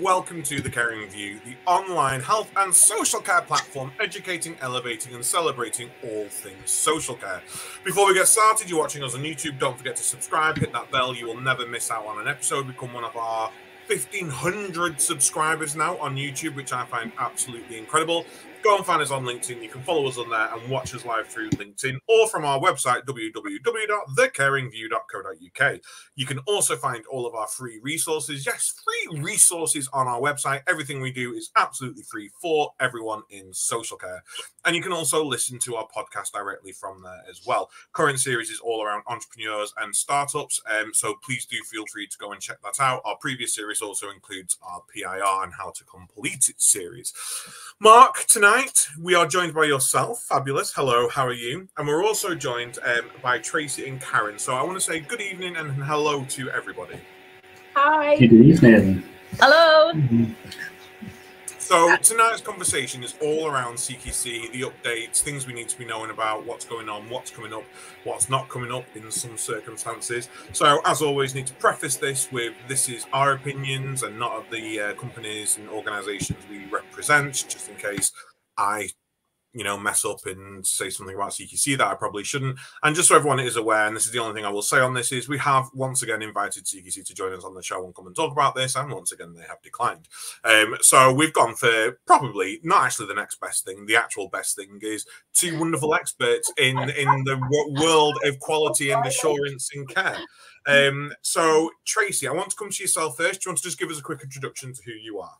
welcome to The Caring View, the online health and social care platform educating, elevating, and celebrating all things social care. Before we get started, you're watching us on YouTube, don't forget to subscribe, hit that bell, you will never miss out on an episode, become one of our 1500 subscribers now on YouTube, which I find absolutely incredible go and find us on LinkedIn. You can follow us on there and watch us live through LinkedIn or from our website, www.thecaringview.co.uk. You can also find all of our free resources. Yes, free resources on our website. Everything we do is absolutely free for everyone in social care. And you can also listen to our podcast directly from there as well. Current series is all around entrepreneurs and startups. Um, so please do feel free to go and check that out. Our previous series also includes our PIR and how to complete it series. Mark, tonight tonight we are joined by yourself, fabulous. Hello, how are you? And we're also joined um, by Tracy and Karen. So I want to say good evening and hello to everybody. Hi. Good evening. Hello. Mm-hmm. So tonight's conversation is all around CQC, the updates, things we need to be knowing about, what's going on, what's coming up, what's not coming up in some circumstances. So as always, need to preface this with this is our opinions and not of the uh, companies and organisations we represent, just in case I, you know, mess up and say something about CQC that I probably shouldn't. And just so everyone is aware, and this is the only thing I will say on this, is we have once again invited CQC to join us on the show and come and talk about this, and once again they have declined. Um, so we've gone for probably not actually the next best thing. The actual best thing is two wonderful experts in in the world of quality and assurance in care. Um, so Tracy, I want to come to yourself first. Do you want to just give us a quick introduction to who you are?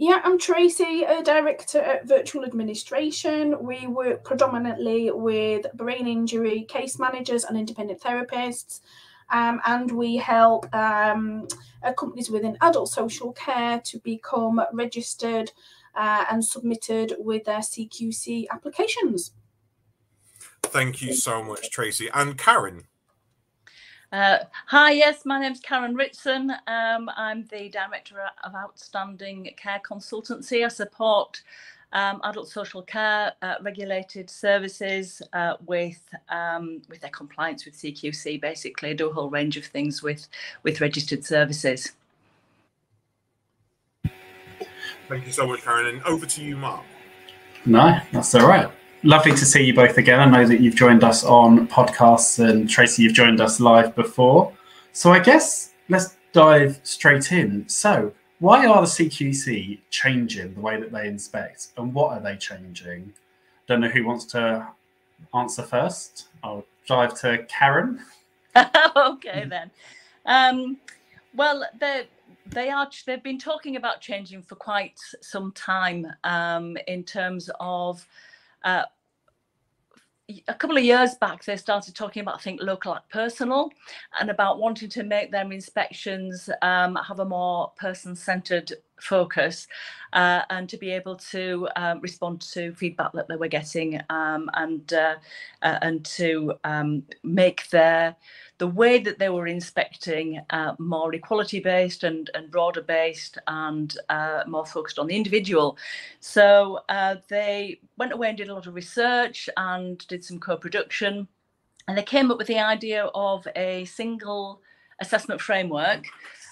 Yeah, I'm Tracy, a director at Virtual Administration. We work predominantly with brain injury case managers and independent therapists. Um, and we help um, uh, companies within adult social care to become registered uh, and submitted with their CQC applications. Thank you so much, Tracy. And Karen. Uh, hi, yes, my name's Karen Ritson. Um, I'm the Director of Outstanding Care Consultancy. I support um, adult social care uh, regulated services uh, with um, with their compliance with CQC. Basically, I do a whole range of things with with registered services. Thank you so much, Karen. And over to you, Mark. No, that's all right lovely to see you both again. I know that you've joined us on podcasts, and Tracy, you've joined us live before. So I guess let's dive straight in. So, why are the CQC changing the way that they inspect, and what are they changing? Don't know who wants to answer first. I'll dive to Karen. okay then. Um, well, they they are they've been talking about changing for quite some time um, in terms of uh, a couple of years back, they started talking about, think, local Act personal and about wanting to make their inspections um, have a more person centered focus uh, and to be able to um, respond to feedback that they were getting um, and uh, uh, and to um, make their the way that they were inspecting uh, more equality based and, and broader based and uh, more focused on the individual. So uh, they went away and did a lot of research and did some co production. And they came up with the idea of a single assessment framework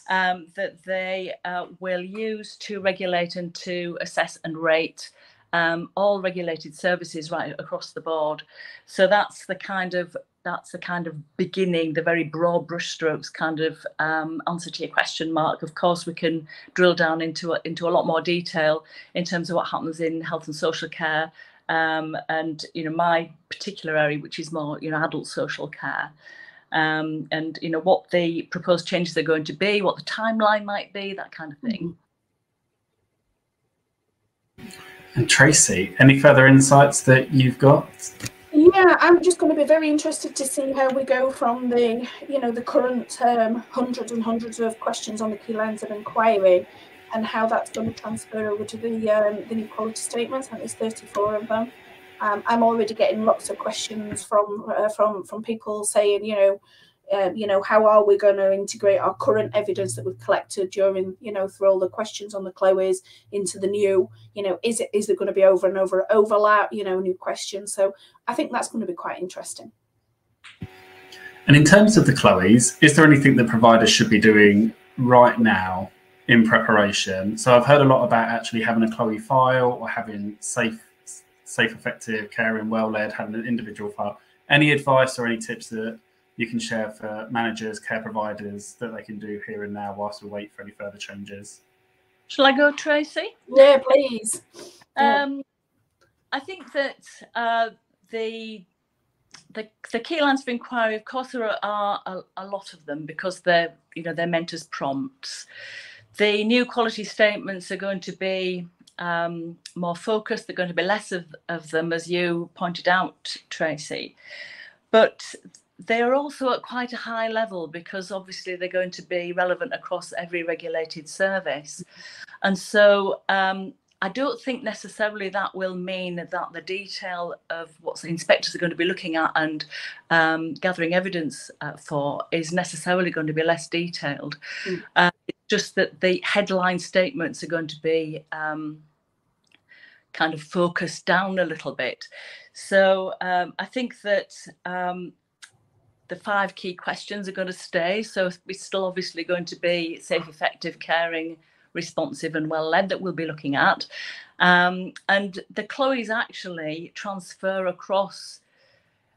um, that they uh, will use to regulate and to assess and rate um, all regulated services right across the board. So that's the kind of that's the kind of beginning, the very broad brushstrokes kind of um, answer to your question, Mark. Of course, we can drill down into a, into a lot more detail in terms of what happens in health and social care, um, and you know my particular area, which is more you know adult social care, um, and you know what the proposed changes are going to be, what the timeline might be, that kind of thing. And Tracy, any further insights that you've got? Yeah, I'm just going to be very interested to see how we go from the, you know, the current um, hundreds and hundreds of questions on the key lines of inquiry, and how that's going to transfer over to the um, the new quality statements. And there's 34 of them. Um, I'm already getting lots of questions from uh, from from people saying, you know, um, you know, how are we going to integrate our current evidence that we've collected during, you know, through all the questions on the KLOEs into the new, you know, is it is there going to be over and over overlap, you know, new questions? So I think that's going to be quite interesting. And in terms of the KLOEs, is there anything that providers should be doing right now in preparation. So I've heard a lot about actually having a KLOE file or having safe, safe, effective, caring, well led, having an individual file. Any advice or any tips that you can share for managers, care providers that they can do here and now whilst we wait for any further changes? Shall I go, Tracy? Yeah, please. Um, I think that uh, the the the key lines of inquiry, of course, there are a, a, lot of them because they're you know they're meant as prompts. The new quality statements are going to be um, more focused. They're going to be less of, of them, as you pointed out, Tracy. But they are also at quite a high level because obviously they're going to be relevant across every regulated service. And so um, I don't think necessarily that will mean that the detail of what inspectors are going to be looking at and um, gathering evidence uh, for is necessarily going to be less detailed. Mm. Uh, it's just that the headline statements are going to be um, kind of focused down a little bit. So um, I think that um, the five key questions are going to stay. So we're still obviously going to be safe, effective, caring, responsive and well led that we'll be looking at. Um, and the KLOE's actually transfer across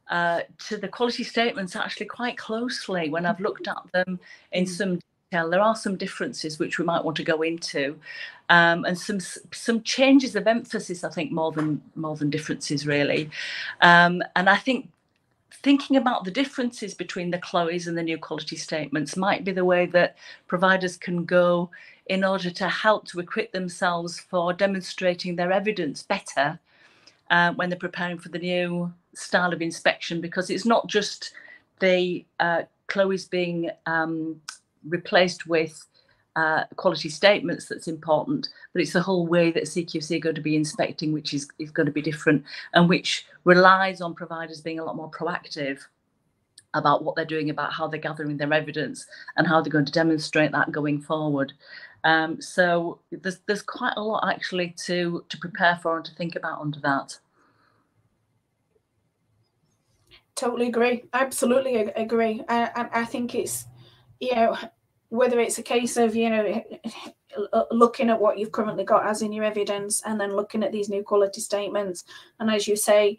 uh, to the quality statements actually quite closely when I've looked at them in mm. some There are some differences which we might want to go into, um, and some some changes of emphasis. I think more than more than differences really, um, and I think thinking about the differences between the KLOE's and the new quality statements might be the way that providers can go in order to help to equip themselves for demonstrating their evidence better uh, when they're preparing for the new style of inspection because it's not just the uh, KLOE's being um, replaced with uh, quality statements that's important, but it's the whole way that CQC are going to be inspecting, which is, is going to be different and which relies on providers being a lot more proactive about what they're doing, about how they're gathering their evidence, and how they're going to demonstrate that going forward. Um, so there's there's quite a lot actually to to prepare for and to think about under that. Totally agree. Absolutely agree. I, I think it's you know whether it's a case of you know looking at what you've currently got as in your evidence and then looking at these new quality statements. And as you say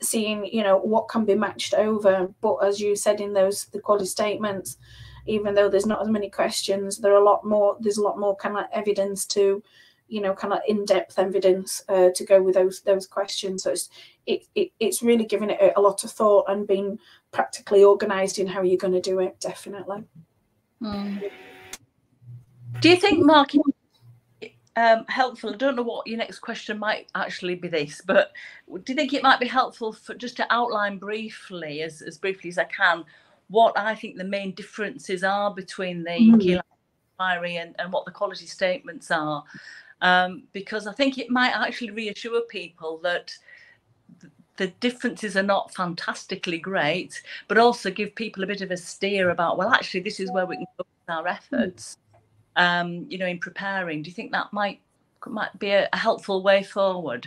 seeing you know what can be matched over. But as you said in those the quality statements even though there's not as many questions there are a lot more there's a lot more kind of evidence to you know kind of in-depth evidence uh, to go with those those questions. So it's it, it, it's really giving it a, a lot of thought and being practically organized in how you're going to do it definitely Mm. Do you think, Mark, um, helpful? I don't know what your next question might actually be this, but do you think it might be helpful for just to outline briefly, as, as briefly as I can, what I think the main differences are between the mm. inquiry and, and what the quality statements are? Um, because I think it might actually reassure people that the differences are not fantastically great, but also give people a bit of a steer about, well, actually, this is where we can focus our efforts. Um, you know, in preparing. Do you think that might might be a, a helpful way forward?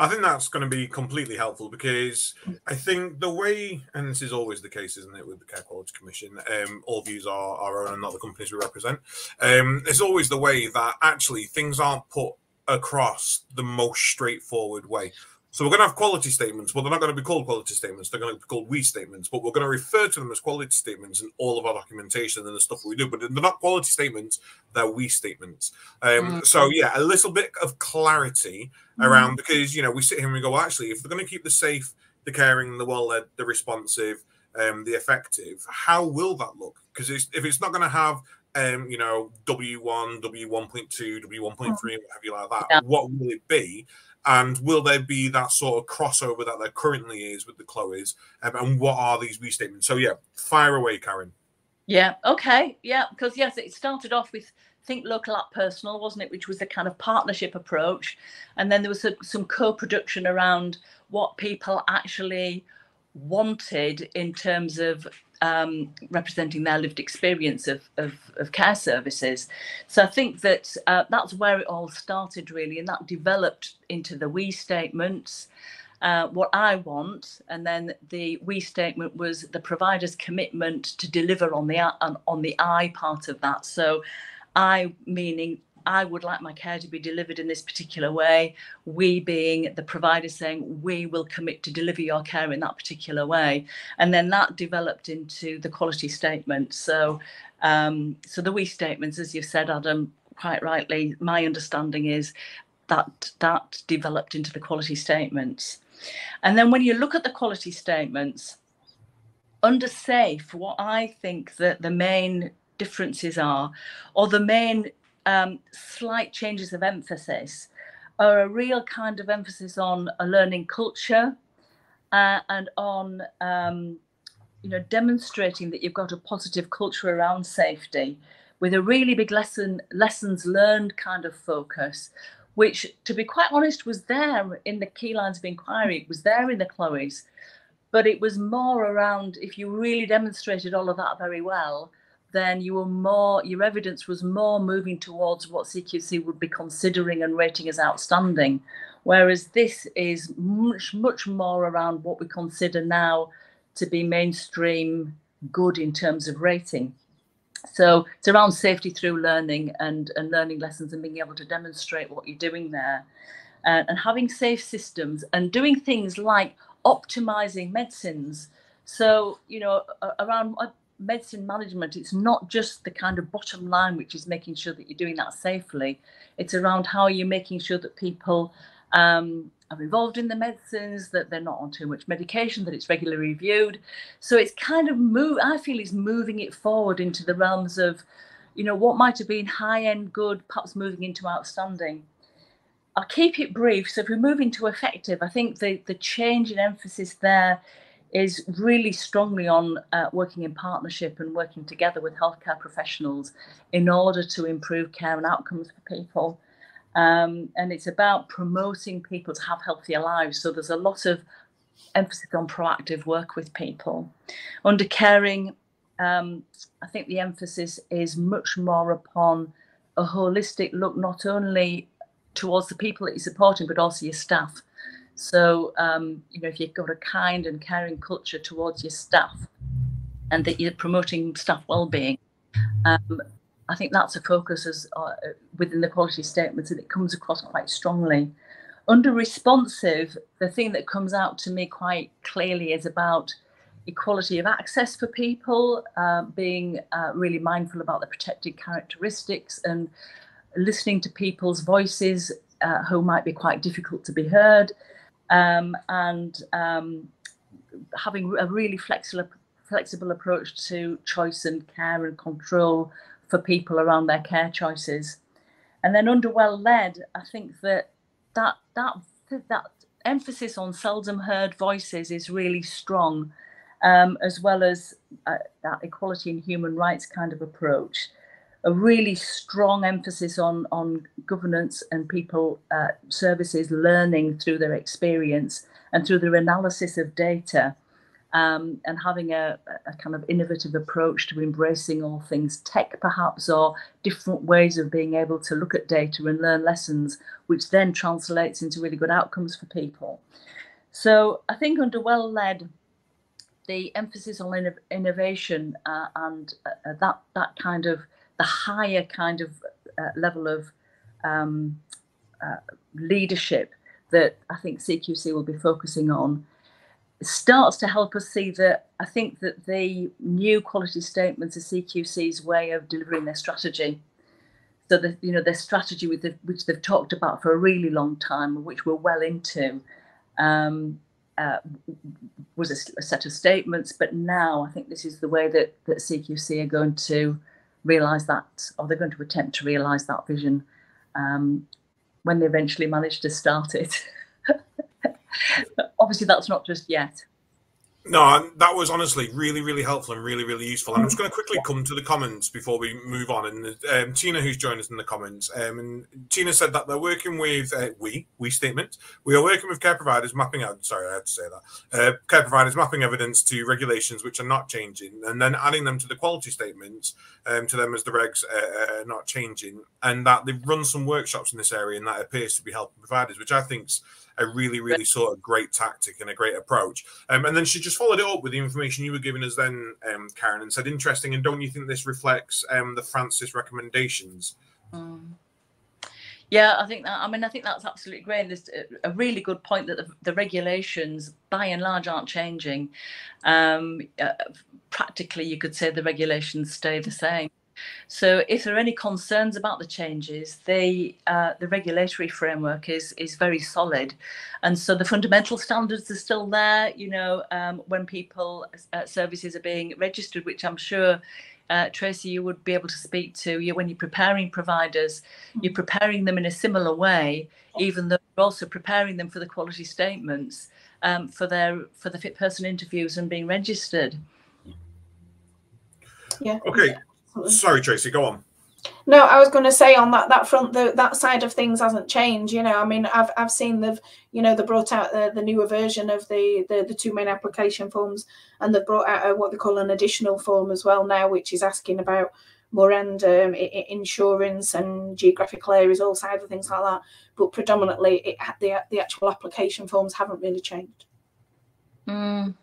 I think that's going to be completely helpful because I think the way, and this is always the case, isn't it, with the Care Quality Commission? Um, all views are our own and not the companies we represent. Um, it's always the way that actually things aren't put across the most straightforward way. So we're going to have quality statements, but they're not going to be called quality statements. They're going to be called we statements, but we're going to refer to them as quality statements in all of our documentation and the stuff we do. But they're not quality statements; they're we statements. Um, mm-hmm. So yeah, a little bit of clarity mm-hmm. around because you know we sit here and we go, well, actually, if they're going to keep the safe, the caring, the well-led, the responsive, um, the effective, how will that look? Because if it's not going to have um, you know, W1, W1.2, W1.3, what have you like that, yeah. what will it be? And will there be that sort of crossover that there currently is with the KLOE's? Um, and what are these we statements? So, yeah, fire away, Karen. Yeah, okay. Yeah, because yes, it started off with think local Act personal, wasn't it? Which was a kind of partnership approach. And then there was a, some co production around what people actually wanted in terms of um, representing their lived experience of, of, of, care services. So I think that uh, that's where it all started, really, and that developed into the we statements. Uh, what I want, and then the we statement was the provider's commitment to deliver on the on, on the I part of that. So I meaning I would like my care to be delivered in this particular way. We being the provider saying we will commit to deliver your care in that particular way, and then that developed into the quality statement. So, um, so the we statements, as you've said, Adam, quite rightly, my understanding is that that developed into the quality statements. And then when you look at the quality statements, under SAFE, what I think that the main differences are, or the main um, slight changes of emphasis, are a real kind of emphasis on a learning culture uh, and on um, you know demonstrating that you've got a positive culture around safety with a really big lesson lessons learned kind of focus which to be quite honest was there in the key lines of inquiry. It was there in the KLOE's but it was more around if you really demonstrated all of that very well then you were more your evidence was more moving towards what cqc would be considering and rating as outstanding. Whereas this is much much more around what we consider now to be mainstream good in terms of rating. So it's around safety through learning and and learning lessons and being able to demonstrate what you're doing there. Uh, and having safe systems and doing things like optimizing medicines. So, you know, around medicine management, it's not just the kind of bottom line, which is making sure that you're doing that safely. It's around how you're making sure that people um, are involved in the medicines, that they're not on too much medication, that it's regularly reviewed. So it's kind of move. I feel it's moving it forward into the realms of, you know, what might have been high end good, perhaps moving into outstanding. I'll keep it brief. So if we move into effective, I think the, the change in emphasis there is really strongly on uh, working in partnership and working together with healthcare professionals in order to improve care and outcomes for people. Um, and it's about promoting people to have healthier lives. So there's a lot of emphasis on proactive work with people. Under caring, um, I think the emphasis is much more upon a holistic look, not only towards the people that you're supporting, but also your staff. So, um, you know, if you've got a kind and caring culture towards your staff and that you're promoting staff well-being, um, I think that's a focus as, uh, within the quality statements and it comes across quite strongly. Under responsive, the thing that comes out to me quite clearly is about equality of access for people, uh, being uh, really mindful about the protected characteristics and listening to people's voices uh, who might be quite difficult to be heard, um, and um, having a really flexible flexible approach to choice and care and control for people around their care choices. And then under well led, I think that that that that emphasis on seldom heard voices is really strong, um, as well as uh, that equality and human rights kind of approach a really strong emphasis on on governance and people uh, services learning through their experience and through their analysis of data um, and having a, a, kind of innovative approach to embracing all things tech perhaps or different ways of being able to look at data and learn lessons which then translates into really good outcomes for people. So i think under well led the emphasis on inno- innovation uh, and uh, that that kind of the higher kind of uh, level of um, uh, leadership that I think CQC will be focusing on starts to help us see that I think that the new quality statements are CQC's way of delivering their strategy. So the you know their strategy with the, which they've talked about for a really long time, which we're well into, um, uh, was a, a, set of statements. But now I think this is the way that that CQC are going to realize that, or they're going to attempt to realize that vision um, when they eventually manage to start it. Obviously, that's not just yet. No, that was honestly really, really helpful and really, really useful. And I'm just going to quickly come to the comments before we move on. And um, Tina, who's joined us in the comments, um, and Tina said that they're working with uh, we, we statement. We are working with care providers mapping out. Sorry, I had to say that. Uh, care providers mapping evidence to regulations which are not changing, and then adding them to the quality statements um, to them as the regs uh, are not changing, and that they've run some workshops in this area, and that appears to be helping providers, which I think's a really, really sort of great tactic and a great approach. Um, and then she just followed it up with the information you were giving us then, um, Karen, and said, "Interesting." And don't you think this reflects um, the Francis recommendations? Mm. Yeah, I think that. I mean, I think that's absolutely great. And There's a really good point that the, the regulations, by and large, aren't changing. Um, uh, practically, you could say the regulations stay the same. So, if there are any concerns about the changes, they uh, the regulatory framework is is very solid, and so the fundamental standards are still there. You know, um, when people uh, services are being registered, which I'm sure uh, Tracy, you would be able to speak to you when you're preparing providers, you're preparing them in a similar way, even though you're also preparing them for the quality statements um, for their for the fit person interviews and being registered. Yeah. Okay. Sorry, Tracy. Go on. No, I was going to say on that that front, the, that side of things hasn't changed. You know, I mean, I've I've seen the you know they brought out the, the newer version of the, the the two main application forms, and they've brought out a, what they call an additional form as well now, which is asking about more and um, insurance and geographical areas, all sides of things like that. But predominantly, it, the the actual application forms haven't really changed. Mm.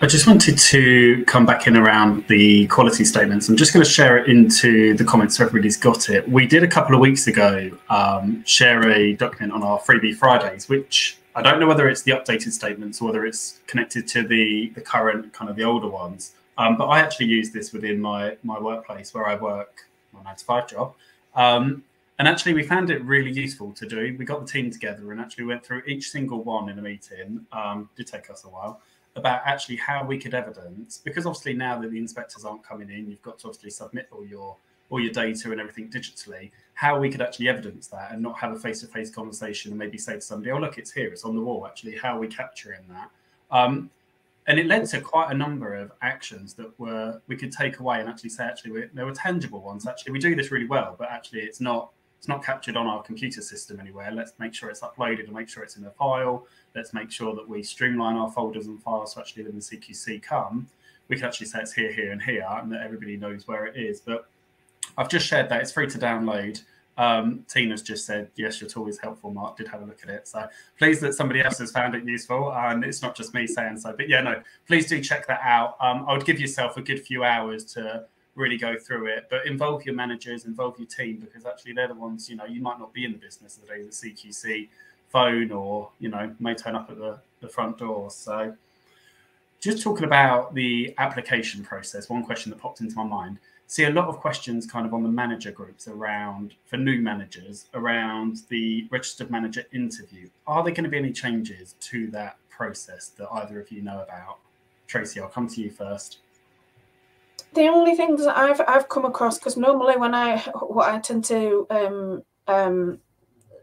I just wanted to come back in around the quality statements. I'm just going to share it into the comments so everybody's got it. We did a couple of weeks ago um, share a document on our Freebie Fridays, which I don't know whether it's the updated statements or whether it's connected to the, the current kind of the older ones. Um, but I actually use this within my, my workplace where I work my nine to five job. Um, and actually, we found it really useful to do. We got the team together and actually went through each single one in a meeting. Um, did take us a while about actually how we could evidence because obviously now that the inspectors aren't coming in, you've got to obviously submit all your all your data and everything digitally. How we could actually evidence that and not have a face-to-face conversation and maybe say to somebody, "Oh, look, it's here, it's on the wall." Actually, how are we capturing that? Um, and it led to quite a number of actions that were we could take away and actually say, actually, there were tangible ones. Actually, we do this really well, but actually, it's not it's not captured on our computer system anywhere. Let's make sure it's uploaded and make sure it's in a file. Let's make sure that we streamline our folders and files so actually when the CQC come, we can actually say it's here, here, and here, and that everybody knows where it is. But I've just shared that. It's free to download. Um, Tina's just said, yes, your tool is helpful. Mark did have a look at it. So pleased that somebody else has found it useful. And it's not just me saying so. But yeah, no, please do check that out. Um, I would give yourself a good few hours to really go through it. But involve your managers, involve your team, because actually they're the ones, you know, you might not be in the business the day the CQC phone or, you know, may turn up at the, the front door. So just talking about the application process, one question that popped into my mind. See a lot of questions kind of on the manager groups around for new managers around the registered manager interview. Are there going to be any changes to that process that either of you know about? Tracy, I'll come to you first the only things that I've I've come across because normally when I what I tend to um, um,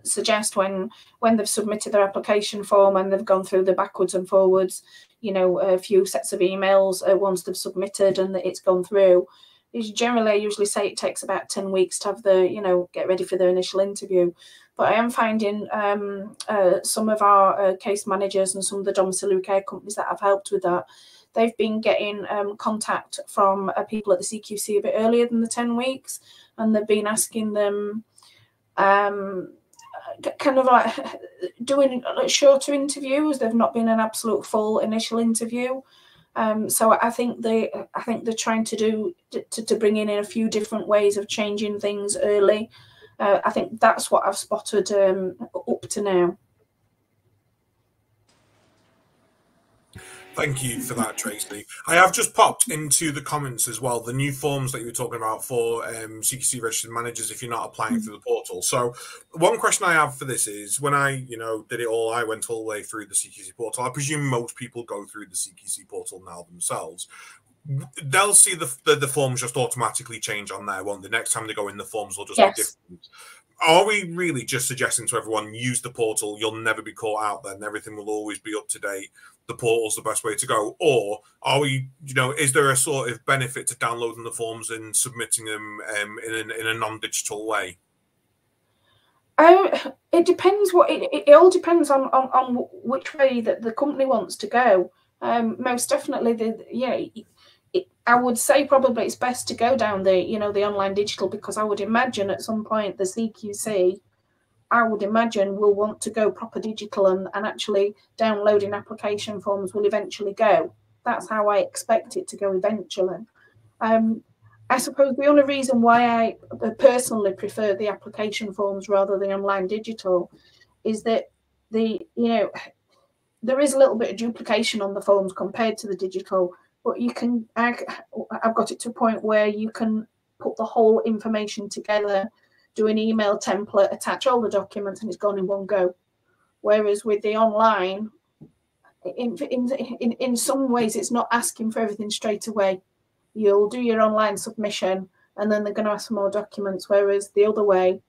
suggest when when they've submitted their application form and they've gone through the backwards and forwards, you know, a few sets of emails uh, once they've submitted and it's gone through. Is generally I usually say it takes about ten weeks to have the you know get ready for their initial interview. But I am finding um, uh, some of our uh, case managers and some of the domiciliary care companies that I've helped with that they've been getting um, contact from uh, people at the CQC a bit earlier than the 10 weeks, and they've been asking them um, kind of like doing shorter interviews. They've not been an absolute full initial interview. Um, so I think they, I think they're trying to do to, to bring in a few different ways of changing things early. Uh, I think that's what I've spotted um, up to now. Thank you for that, Tracy. I have just popped into the comments as well the new forms that you were talking about for um, CQC registered managers if you're not applying mm-hmm. through the portal. So, one question I have for this is when I, you know, did it all, I went all the way through the CQC portal. I presume most people go through the CQC portal now themselves. They'll see the, the, the forms just automatically change on there, won't the next time they go in the forms will just yes. be different are we really just suggesting to everyone use the portal you'll never be caught out then everything will always be up to date the portal's the best way to go? Or are we you know is there a sort of benefit to downloading the forms and submitting them um, in, a, in a non-digital way? Um, it depends what it, it, it all depends on, on on which way that the company wants to go. Um, most definitely the yeah I would say probably it's best to go down the you know the online digital because I would imagine at some point the CQC I would imagine will want to go proper digital and, and actually downloading application forms will eventually go. That's how I expect it to go eventually. Um, I suppose the only reason why I personally prefer the application forms rather than online digital is that the you know there is a little bit of duplication on the forms compared to the digital, but you can I, I've got it to a point where you can put the whole information together, do an email template, attach all the documents, and it's gone in one go. Whereas with the online, in, in, in, in some ways, it's not asking for everything straight away you'll do your online submission and then they're going to ask for more documents. Whereas the other way,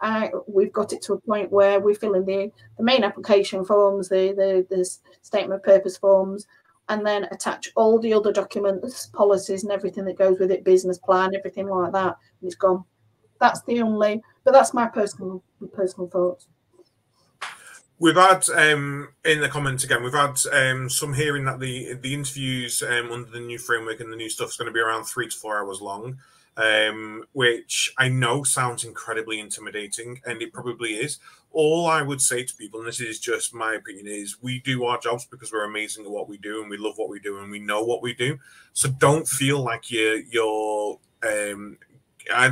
I, we've got it to a point where we fill in the, the main application forms, the, the, the statement of purpose forms, and then attach all the other documents, policies, and everything that goes with it, business plan, everything like that. And it's gone. That's the only, but that's my personal personal thoughts. We've had um, in the comments again. We've had um, some hearing that the the interviews um, under the new framework and the new stuff is going to be around three to four hours long, um, which I know sounds incredibly intimidating, and it probably is. All I would say to people, and this is just my opinion, is we do our jobs because we're amazing at what we do, and we love what we do, and we know what we do. So don't feel like you're you're um,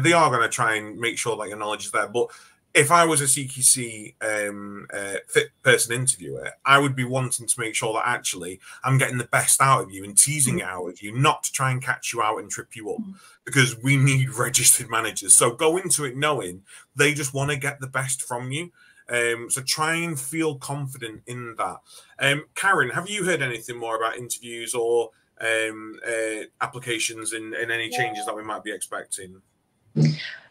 they are going to try and make sure that your knowledge is there, but if I was a CQC um, uh, fit person interviewer, I would be wanting to make sure that actually I'm getting the best out of you and teasing it out of you, not to try and catch you out and trip you up, because we need registered managers. So go into it knowing they just want to get the best from you. Um, so try and feel confident in that. Um, Karen, have you heard anything more about interviews or um, uh, applications and, and any changes that we might be expecting?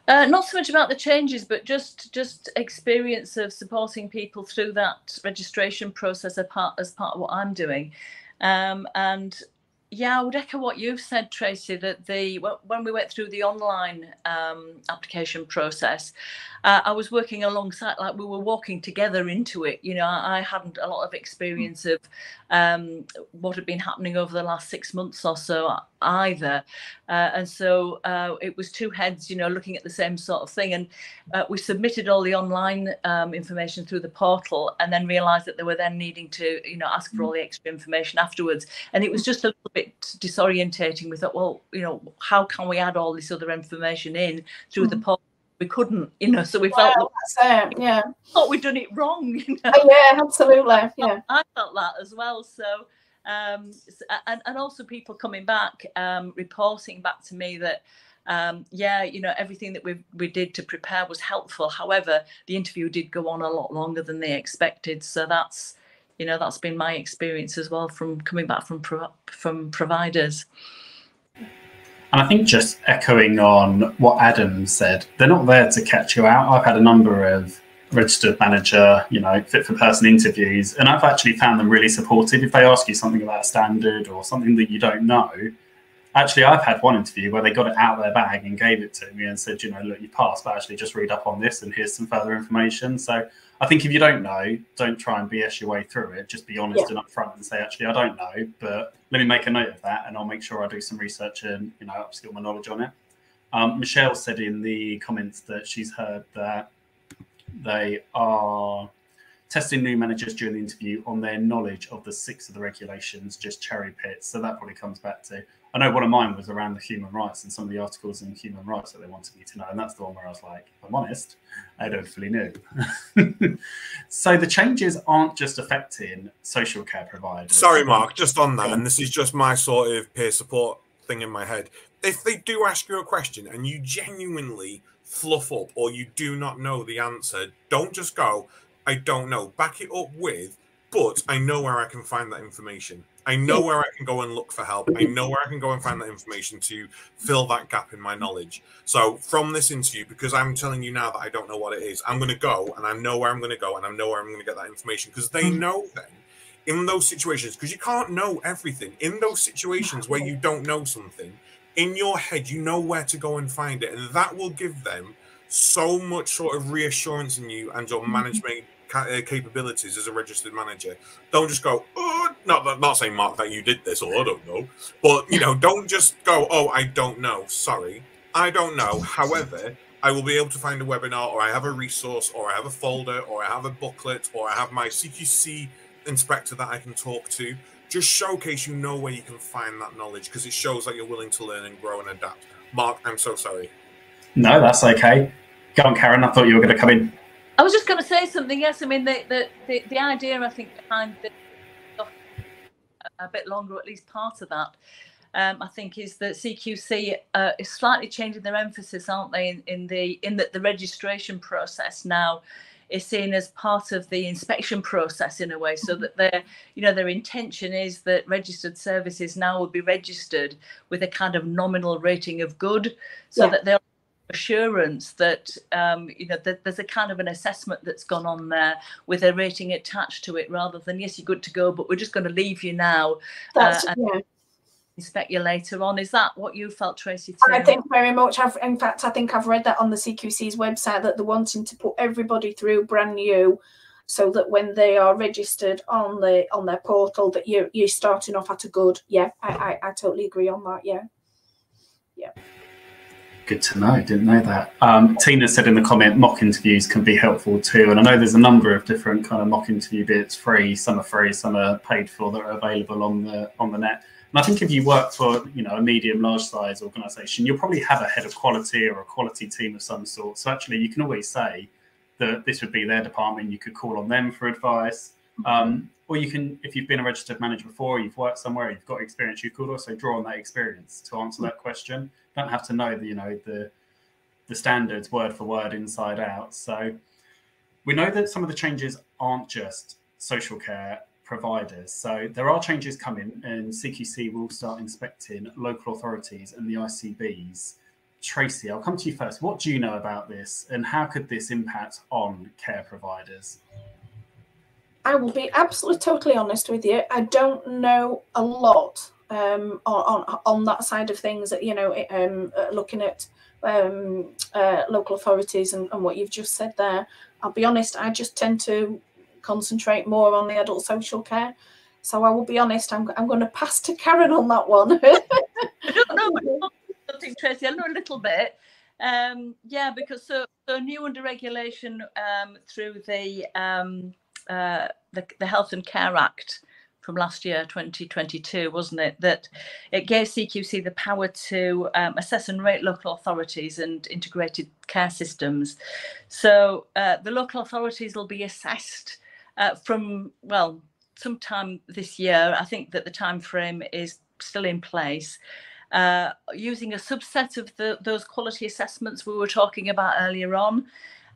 Uh, not so much about the changes, but just just experience of supporting people through that registration process as part as part of what I'm doing, um, and yeah, I would echo what you've said, Tracy. That the when we went through the online um, application process, uh, I was working alongside, like we were walking together into it. You know, I, I hadn't a lot of experience of um, what had been happening over the last six months or so either, uh, and so uh, it was two heads, you know, looking at the same sort of thing. And uh, we submitted all the online um, information through the portal, and then realised that they were then needing to, you know, ask for all the extra information afterwards. And it was just a little bit disorientating. We thought, well, you know, how can we add all this other information in through mm-hmm. the portal? we couldn't, you know, so we felt well, yeah, thought we'd done it wrong. You know? Oh, yeah, absolutely. Yeah. I felt that as well. So um and, and also people coming back, um, reporting back to me that um, yeah, you know, everything that we we did to prepare was helpful. However, the interview did go on a lot longer than they expected. So that's you know that's been my experience as well from coming back from pro- from providers. And I think just echoing on what Adam said, they're not there to catch you out. I've had a number of registered manager, you know, fit for person interviews, and I've actually found them really supportive. If they ask you something about standard or something that you don't know, actually, I've had one interview where they got it out of their bag and gave it to me and said, you know, look, you passed, but actually just read up on this and here's some further information. So I think if you don't know, don't try and BS your way through it. Just be honest yeah. and upfront and say, actually, I don't know, but let me make a note of that, and I'll make sure I do some research and you know upskill my knowledge on it. Um, Michelle said in the comments that she's heard that they are testing new managers during the interview on their knowledge of the six of the regulations, just cherry pits. So that probably comes back to I know one of mine was around the human rights and some of the articles in human rights that they wanted me to know. And that's the one where I was like, I'm honest, I don't fully know. so the changes aren't just affecting social care providers. Sorry, Mark, just on that, and this is just my sort of peer support thing in my head. If they do ask you a question and you genuinely fluff up or you do not know the answer, don't just go, I don't know. Back it up with, but I know where I can find that information. I know where I can go and look for help. I know where I can go and find that information to fill that gap in my knowledge. So from this interview, because I'm telling you now that I don't know what it is, I'm going to go and I know where I'm going to go and I know where I'm going to get that information because they mm. know then in those situations because you can't know everything in those situations where you don't know something in your head you know where to go and find it and that will give them so much sort of reassurance in you and your mm-hmm. management uh, capabilities as a registered manager. Don't just go, oh, not not saying Mark that you did this or I don't know, but you know, don't just go, oh, I don't know. Sorry, I don't know. However, I will be able to find a webinar, or I have a resource, or I have a folder, or I have a booklet, or I have my CQC inspector that I can talk to. Just showcase you know where you can find that knowledge because it shows that you're willing to learn and grow and adapt. Mark, I'm so sorry. No, that's okay. Go on, Karen. I thought you were going to come in. I was just going to say something. Yes, I mean the the, the, the idea I think behind the a bit longer, or at least part of that, um, I think is that CQC uh, is slightly changing their emphasis, aren't they, in, in the in that the registration process now is seen as part of the inspection process in a way, so that their you know their intention is that registered services now will be registered with a kind of nominal rating of good, so yeah. that they'll assurance that um, you know that there's a kind of an assessment that's gone on there with a rating attached to it rather than yes you're good to go but we're just going to leave you now uh, yeah. Inspect you later on is that what you felt tracy too? i think very much i've in fact i think i've read that on the cqc's website that they're wanting to put everybody through brand new so that when they are registered on the on their portal that you're you're starting off at a good yeah i i, I totally agree on that yeah yeah Good to know. Didn't know that. Um, Tina said in the comment, mock interviews can be helpful too. And I know there's a number of different kind of mock interview bits, free, some are free, some are paid for, that are available on the on the net. And I think if you work for you know a medium, large size organisation, you'll probably have a head of quality or a quality team of some sort. So actually, you can always say that this would be their department. You could call on them for advice. Um, or you can, if you've been a registered manager before, you've worked somewhere, you've got experience, you could also draw on that experience to answer that question don't have to know the you know the the standards word for word inside out. So we know that some of the changes aren't just social care providers. So there are changes coming, and CQC will start inspecting local authorities and the ICBs. Tracy, I'll come to you first. What do you know about this, and how could this impact on care providers? I will be absolutely totally honest with you. I don't know a lot um, on, on, that side of things. That you know, um, uh, looking at um, uh, local authorities and, and, what you've just said there. I'll be honest, I just tend to concentrate more on the adult social care. So I will be honest, I'm, I'm going to pass to Karen on that one. I don't know. Tracy, I know a little bit. Um, yeah, because so, so new under regulation um, through the, um, uh, the the Health and Care Act from last year, 2022, wasn't it? That it gave CQC the power to um, assess and rate local authorities and integrated care systems. So uh, the local authorities will be assessed uh, from, well, sometime this year. I think that the time frame is still in place. Uh, using a subset of the, those quality assessments we were talking about earlier on.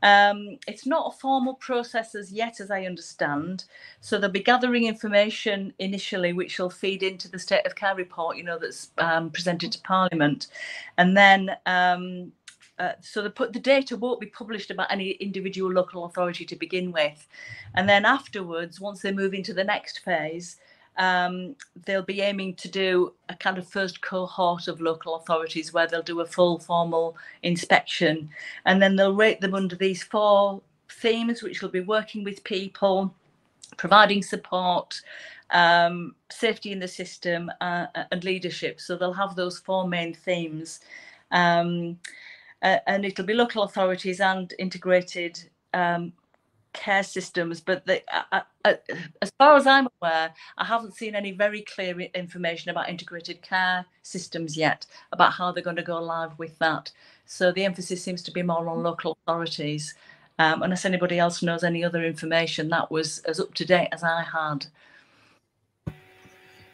Um, it's not a formal process as yet, as I understand. So they'll be gathering information initially, which will feed into the state of care report, you know, that's um, presented to Parliament, and then. Um, uh, so the put the data won't be published about any individual local authority to begin with, and then afterwards, once they move into the next phase, um, they'll be aiming to do a kind of first cohort of local authorities where they'll do a full formal inspection. And then they'll rate them under these four themes which will be working with people providing support um, safety in the system uh, and leadership. So they'll have those four main themes. Um, uh, and it'll be local authorities and integrated um, care systems, but as far as I'm aware, I haven't seen any very clear information about integrated care systems yet, about how they're going to go live with that. So the emphasis seems to be more on local authorities. Um, unless anybody else knows any other information, that was as up to date as I had.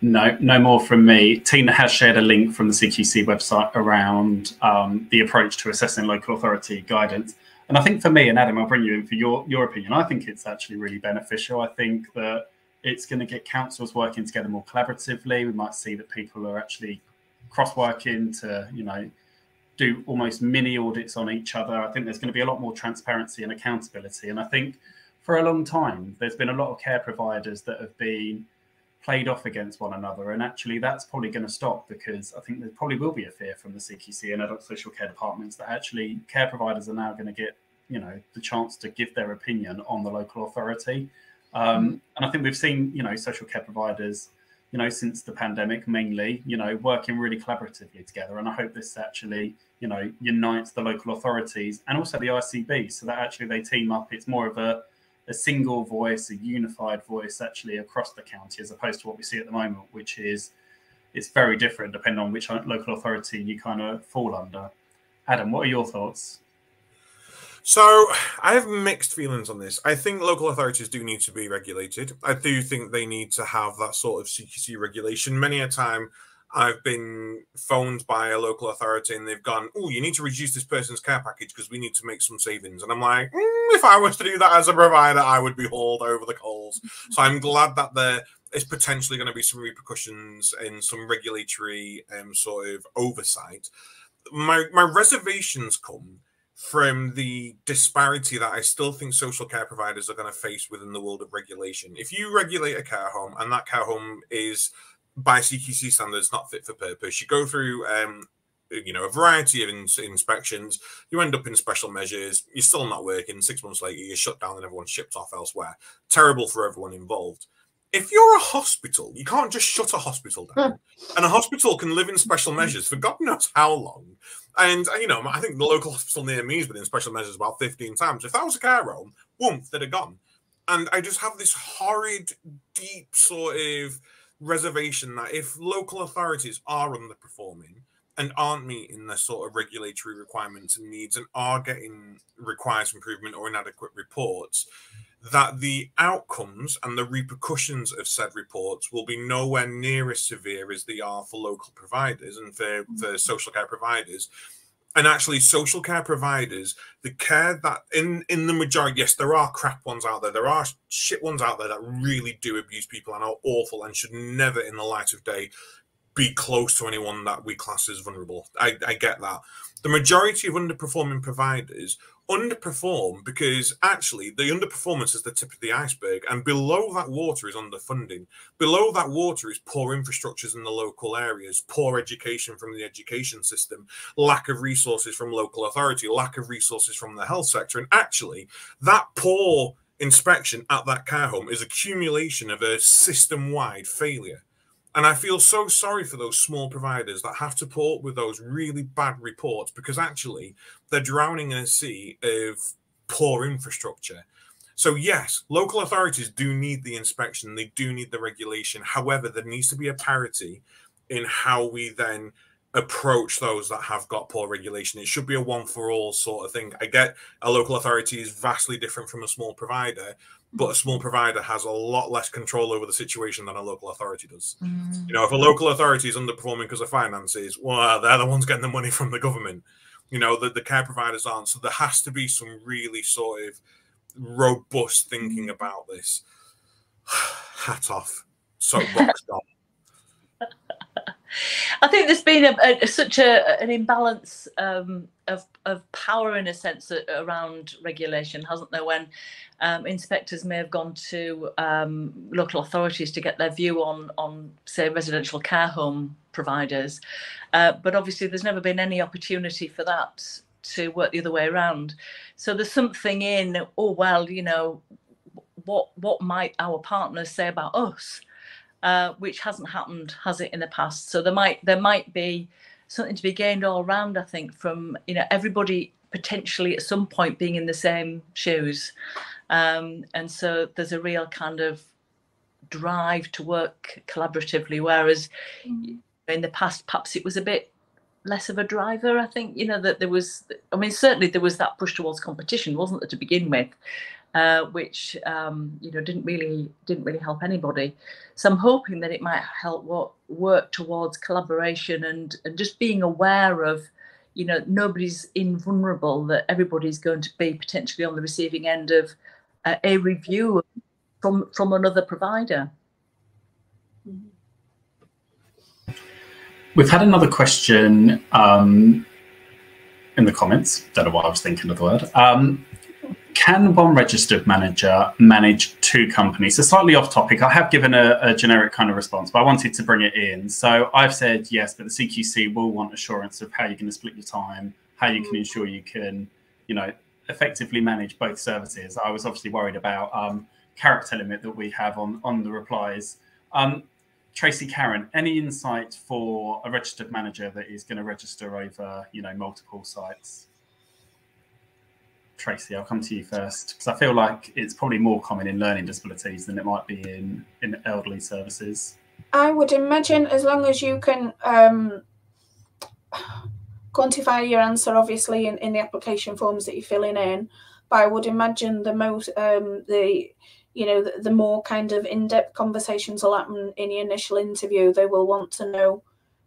No, no more from me. Tina has shared a link from the CQC website around um, the approach to assessing local authority guidance. And I think for me and Adam, I'll bring you in for your your opinion. I think it's actually really beneficial. I think that it's going to get councils working together more collaboratively. We might see that people are actually cross working to, you know, do almost mini audits on each other. I think there's going to be a lot more transparency and accountability. And I think for a long time, there's been a lot of care providers that have been played off against one another. And actually, that's probably going to stop because I think there probably will be a fear from the CQC and adult social care departments that actually care providers are now going to get, you know, the chance to give their opinion on the local authority. Um. And I think we've seen, you know, social care providers you know, since the pandemic, mainly, you know, working really collaboratively together. And I hope this actually, you know, unites the local authorities and also the ICB so that actually they team up. It's more of a, a single voice, a unified voice actually across the county, as opposed to what we see at the moment, which is it's very different depending on which local authority you kind of fall under. Adam, what are your thoughts? So I have mixed feelings on this. I think local authorities do need to be regulated. I do think they need to have that sort of CQC regulation. Many a time I've been phoned by a local authority and they've gone, Oh, you need to reduce this person's care package because we need to make some savings. And I'm like, mm, if I was to do that as a provider, I would be hauled over the coals. So I'm glad that there is potentially going to be some repercussions and some regulatory um, sort of oversight. My my reservations come from the disparity that I still think social care providers are going to face within the world of regulation. If you regulate a care home and that care home is by CQC standards not fit for purpose, you go through um, you know a variety of in- inspections. You end up in special measures. You're still not working. Six months later you're shut down and everyone's shipped off elsewhere. Terrible for everyone involved. If you're a hospital you can't just shut a hospital down. And a hospital can live in special measures for god knows how long. And uh, you know, I think the local hospital near me has been in special measures about 15 times. If that was a care home, woof, they'd have gone. And I just have this horrid, deep sort of reservation that if local authorities are underperforming and aren't meeting their sort of regulatory requirements and needs and are getting requires improvement or inadequate reports, that the outcomes and the repercussions of said reports will be nowhere near as severe as they are for local providers and for, for mm-hmm. social care providers. And actually, social care providers, the care that in in the majority, yes, there are crap ones out there. There are shit ones out there that really do abuse people and are awful and should never, in the light of day, be close to anyone that we class as vulnerable. I, I get that. The majority of underperforming providers underperform because actually the underperformance is the tip of the iceberg and below that water is underfunding. Below that water is poor infrastructures in the local areas poor education from the education system lack of resources from local authority lack of resources from the health sector. And actually that poor inspection at that care home is accumulation of a system-wide failure and I feel so sorry for those small providers that have to put up with those really bad reports because actually they're drowning in a sea of poor infrastructure. So, yes, local authorities do need the inspection, they do need the regulation. However, there needs to be a parity in how we then approach those that have got poor regulation. It should be a one for all sort of thing. I get a local authority is vastly different from a small provider, but a small provider has a lot less control over the situation than a local authority does. Mm. You know, if a local authority is underperforming because of finances, well, they're the ones getting the money from the government. You know, the, the care providers aren't. So there has to be some really sort of robust thinking mm. about this. Hat off. Soapbox gone. I think there's been a, a, such a, an imbalance um, of, of power in a sense around regulation, hasn't there? When um, inspectors may have gone to um, local authorities to get their view on, on say, residential care home providers, uh, but obviously there's never been any opportunity for that to work the other way around. So there's something in, oh well, you know, what what might our partners say about us? Uh, which hasn't happened, has it, in the past? So there might there might be something to be gained all around. I think from you know everybody potentially at some point being in the same shoes, um, and so there's a real kind of drive to work collaboratively. Whereas mm. in the past, perhaps it was a bit less of a driver. I think you know that there was. I mean, certainly there was that push towards competition, wasn't there, to begin with? Uh, which um, you know didn't really didn't really help anybody. So I'm hoping that it might help what work towards collaboration and and just being aware of you know nobody's invulnerable that everybody's going to be potentially on the receiving end of uh, a review from from another provider. We've had another question um, in the comments. Don't know why I was thinking of the word. Um, can one registered manager manage two companies? So slightly off topic. I have given a, a, generic kind of response, but I wanted to bring it in. So I've said yes, but the CQC will want assurance of how you're going to split your time, how you can ensure you can, you know, effectively manage both services. I was obviously worried about um, character limit that we have on on the replies. Um, Tracy Karen, any insight for a registered manager that is going to register over, you know, multiple sites? Tracy, I'll come to you first because I feel like it's probably more common in learning disabilities than it might be in in elderly services. I would imagine as long as you can um, quantify your answer, obviously in, in the application forms that you're filling in, but I would imagine the most um, the you know, the, the more kind of in-depth conversations will happen in the initial interview. They will want to know,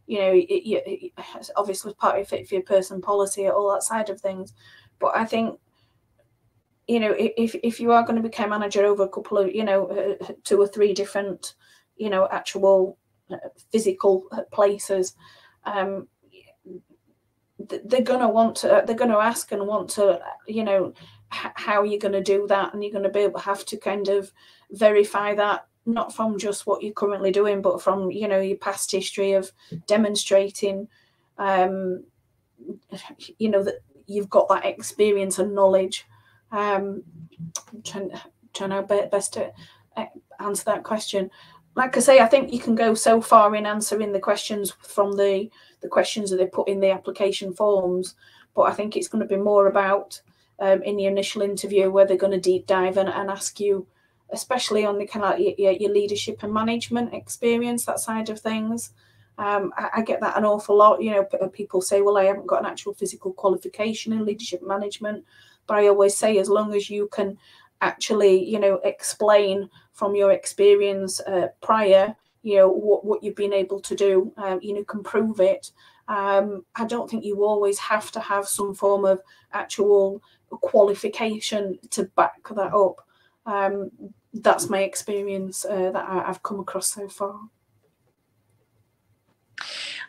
you know, it, it, obviously part of fit for your person policy, all that side of things. But I think, you know, if if you are going to become manager over a couple of, you know, uh, two or three different, you know, actual uh, physical uh, places, um, they're going to want to, they're going to ask and want to, you know, how you're going to do that and you're going to be able to have to kind of verify that not from just what you're currently doing but from you know your past history of demonstrating um you know that you've got that experience and knowledge um trying, trying our best to uh, answer that question like i say i think you can go so far in answering the questions from the the questions that they put in the application forms but i think it's going to be more about um, in the initial interview where they're going to deep dive and, and ask you, especially on the kind of like your, your leadership and management experience, that side of things. Um, I, I, get that an awful lot. You know, people say, "Well, I haven't got an actual physical qualification in leadership management," but I always say, as long as you can actually, you know, explain from your experience uh, prior, you know, what what you've been able to do, uh, you know, can prove it. Um, I don't think you always have to have some form of actual qualification to back that up. Um, that's my experience uh, that I, have come across so far.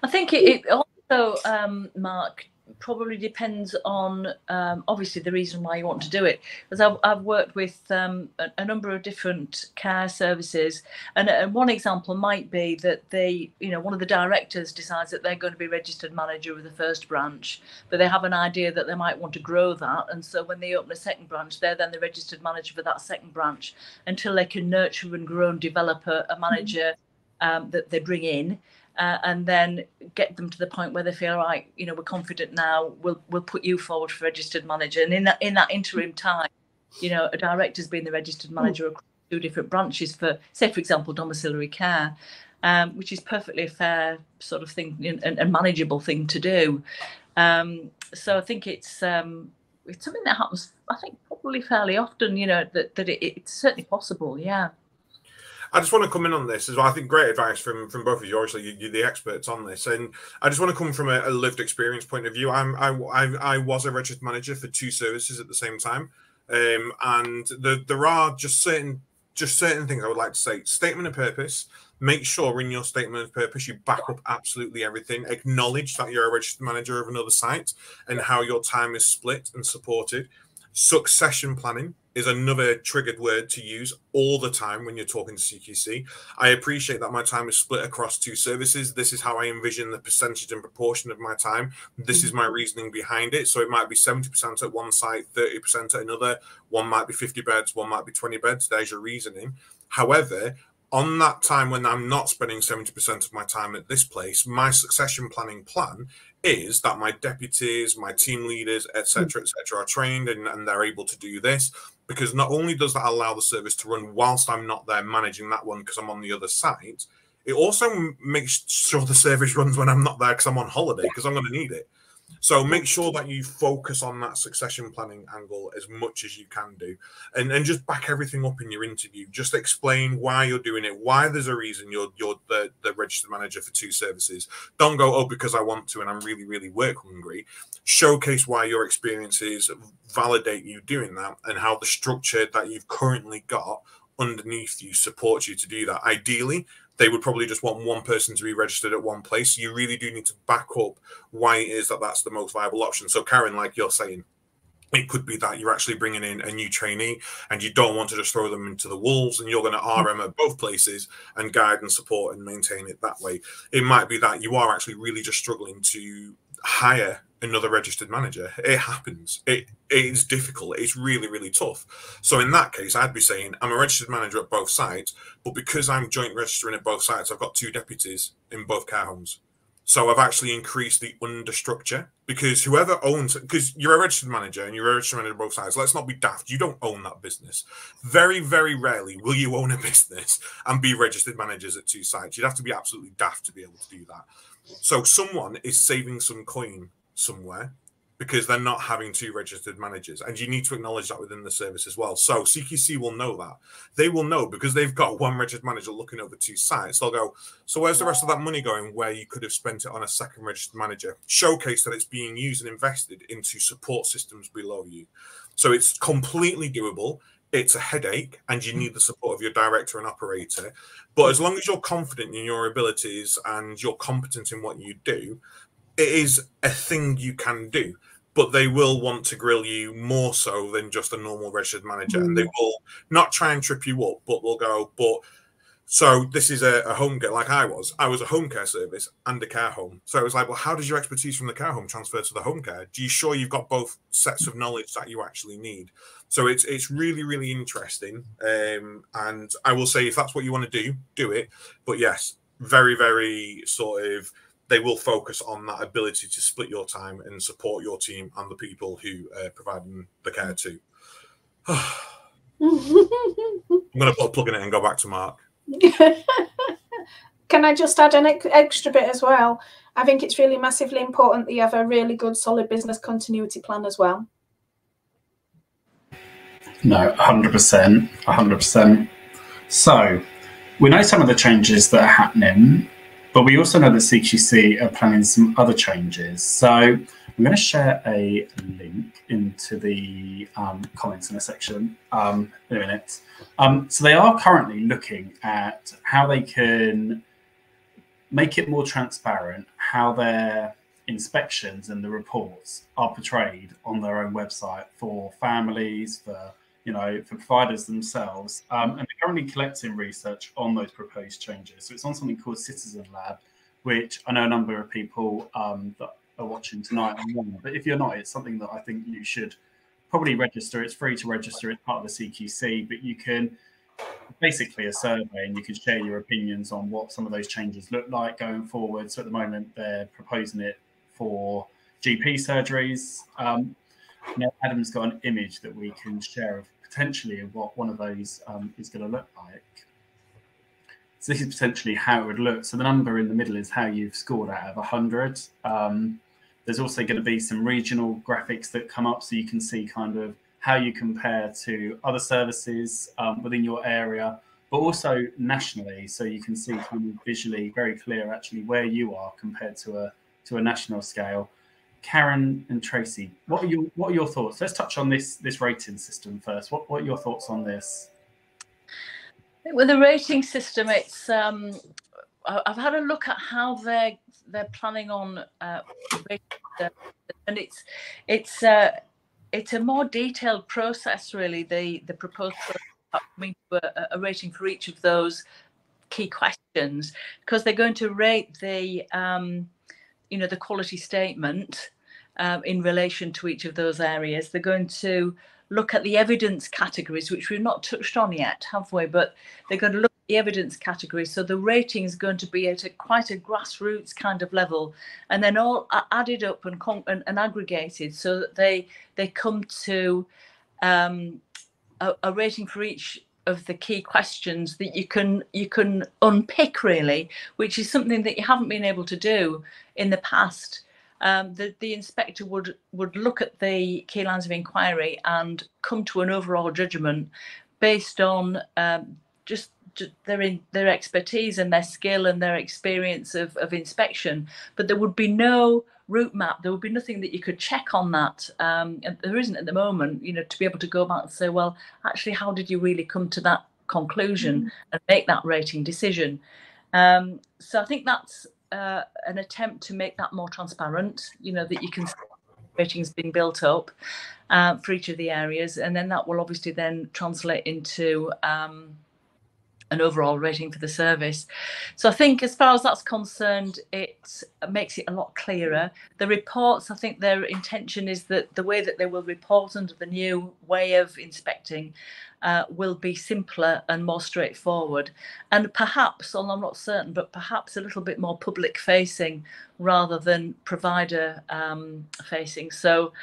I think it, it also, um, Mark, probably depends on um, obviously the reason why you want to do it. Because I've, I've worked with um, a, a, number of different care services, and, and, one example might be that they, you know, one of the directors decides that they're going to be registered manager of the first branch, but they have an idea that they might want to grow that, and so when they open a second branch, they're then the registered manager for that second branch until they can nurture and grow and develop a, a manager um, that they bring in uh, and then get them to the point where they feel right you know we're confident now. We'll we'll put you forward for registered manager. And in that in that interim time you know a director's been the registered manager across two different branches for say for example domiciliary care um, which is perfectly a fair sort of thing and, and manageable thing to do. Um, so i think it's um, it's something that happens i think probably fairly often you know that, that it, it's certainly possible yeah I just want to come in on this as well. I think great advice from from both of you. Obviously, you, are the experts on this, and I just want to come from a, a, lived experience point of view. I'm I, I, I was a registered manager for two services at the same time, um, and the, there are just certain just certain things I would like to say. Statement of purpose. Make sure in your statement of purpose you back up absolutely everything. Acknowledge that you're a registered manager of another site and how your time is split and supported. Succession planning is another triggered word to use all the time when you're talking to CQC. I appreciate that my time is split across two services. This is how I envision the percentage and proportion of my time. This is my mm-hmm. reasoning behind it. So it might be 70% at one site, 30% at another. One might be 50 beds, one might be 20 beds. There's your reasoning. However, on that time when I'm not spending 70% of my time at this place, my succession planning plan is that my deputies, my team leaders, etc., hmm. etc., are trained and, and they're able to do this because not only does that allow the service to run whilst I'm not there managing that one because I'm on the other side, it also makes sure the service runs when I'm not there because I'm on holiday because I'm going to need it. So make sure that you focus on that succession planning angle as much as you can do, and and just back everything up in your interview. Just explain why you're doing it, why there's a reason you're you're the, the registered manager for two services. Don't go oh because I want to and I'm really really work hungry. Showcase why your experiences validate you doing that and how the structure that you've currently got underneath you supports you to do that. Ideally, they would probably just want one person to be registered at one place. You really do need to back up why it is that that's the most viable option. So, Karen, like you're saying, it could be that you're actually bringing in a new trainee and you don't want to just throw them into the wolves and you're going to RM at both places and guide and support and maintain it that way. It might be that you are actually really just struggling to hire another registered manager. It happens. It it's difficult. It's really really tough. So in that case, I'd be saying I'm a registered manager at both sites, but because I'm joint registering at both sites, I've got two deputies in both care homes. So I've actually increased the understructure because whoever owns because you're a registered manager and you're a registered manager both sides. Let's not be daft. You don't own that business. Very, very rarely will you own a business and be registered managers at two sites. You'd have to be absolutely daft to be able to do that. So someone is saving some coin somewhere because they're not having two registered managers. And you need to acknowledge that within the service as well. So CQC will know that. They will know because they've got one registered manager looking over two sites. They'll go, So where's the rest of that money going where you could have spent it on a second registered manager? Showcase that it's being used and invested into support systems below you. So it's completely doable. It's a headache, and you need the support of your director and operator. But as long as you're confident in your abilities and you're competent in what you do, it is a thing you can do but they will want to grill you more so than just a normal registered manager. Mm. and they mm. will not try and trip you up but they'll go but so this is a, a, home care like i was. I was a home care service and a care home. So it was like well how does your expertise from the care home transfer to the home care? Do you sure you've got both sets of knowledge that you actually need? So it's it's really really interesting um, and i will say if that's what you want to do do it. But yes very very sort of they will focus on that ability to split your time and support your team and the people who uh, provide the care to. I'm going to put a plug in it and go back to Mark. Can I just add an extra bit as well? I think it's really massively important that you have a really good, solid business continuity plan as well. No, 100%. 100%. So, we know some of the changes that are happening but we also know that CQC are planning some other changes. So I'm going to share a link into the um, comments in a section um, in a minute. Um, so they are currently looking at how they can make it more transparent, how their inspections and the reports are portrayed on their own website for families, for you know, for providers themselves. Um, and they're currently collecting research on those proposed changes. So it's on something called Citizen Lab, which I know a number of people um, that are watching tonight. But if you're not, it's something that I think you should probably register. It's free to register. It's part of the CQC, but you can basically a survey and you can share your opinions on what some of those changes look like going forward. So at the moment, they're proposing it for GP surgeries. Um, now, Adam's got an image that we can share of potentially of what one of those um, is going to look like. So this is potentially how it would look. So the number in the middle is how you've scored out of 100. Um, there's also going to be some regional graphics that come up so you can see kind of how you compare to other services um, within your area, but also nationally. So you can see kind of visually very clear actually where you are compared to a to a national scale. Karen and Tracy, what are your what are your thoughts? Let's touch on this this rating system first. What what are your thoughts on this? With the rating system, it's um, I've had a look at how they're they're planning on uh, and it's it's uh, it's a more detailed process really. The the proposed coming to a, a rating for each of those key questions because they're going to rate the um, you know the quality statement um, in relation to each of those areas. They're going to look at the evidence categories, which we've not touched on yet, have we? But they're going to look at the evidence categories. So the rating is going to be at a, quite a grassroots kind of level, and then all added up and, and, and aggregated so that they they come to um, a, a rating for each of the key questions that you can you can unpick really, which is something that you haven't been able to do in the past. Um, the, the inspector would would look at the key lines of inquiry and come to an overall judgment based on um, just, their in, their expertise and their skill and their experience of, of inspection. But there would be no route map. There would be nothing that you could check on that. Um, and there isn't at the moment, you know, to be able to go back and say, well, actually, how did you really come to that conclusion mm. and make that rating decision? Um, so I think that's uh, an attempt to make that more transparent. You know, that you can ratings being built up uh, for each of the areas, and then that will obviously then translate into um, an overall rating for the service. So I think as far as that's concerned, it makes it a lot clearer. The reports, I think their intention is that the way that they will report under the new way of inspecting uh, will be simpler and more straightforward. And perhaps, although I'm not certain, but perhaps a little bit more public facing rather than provider um, facing. So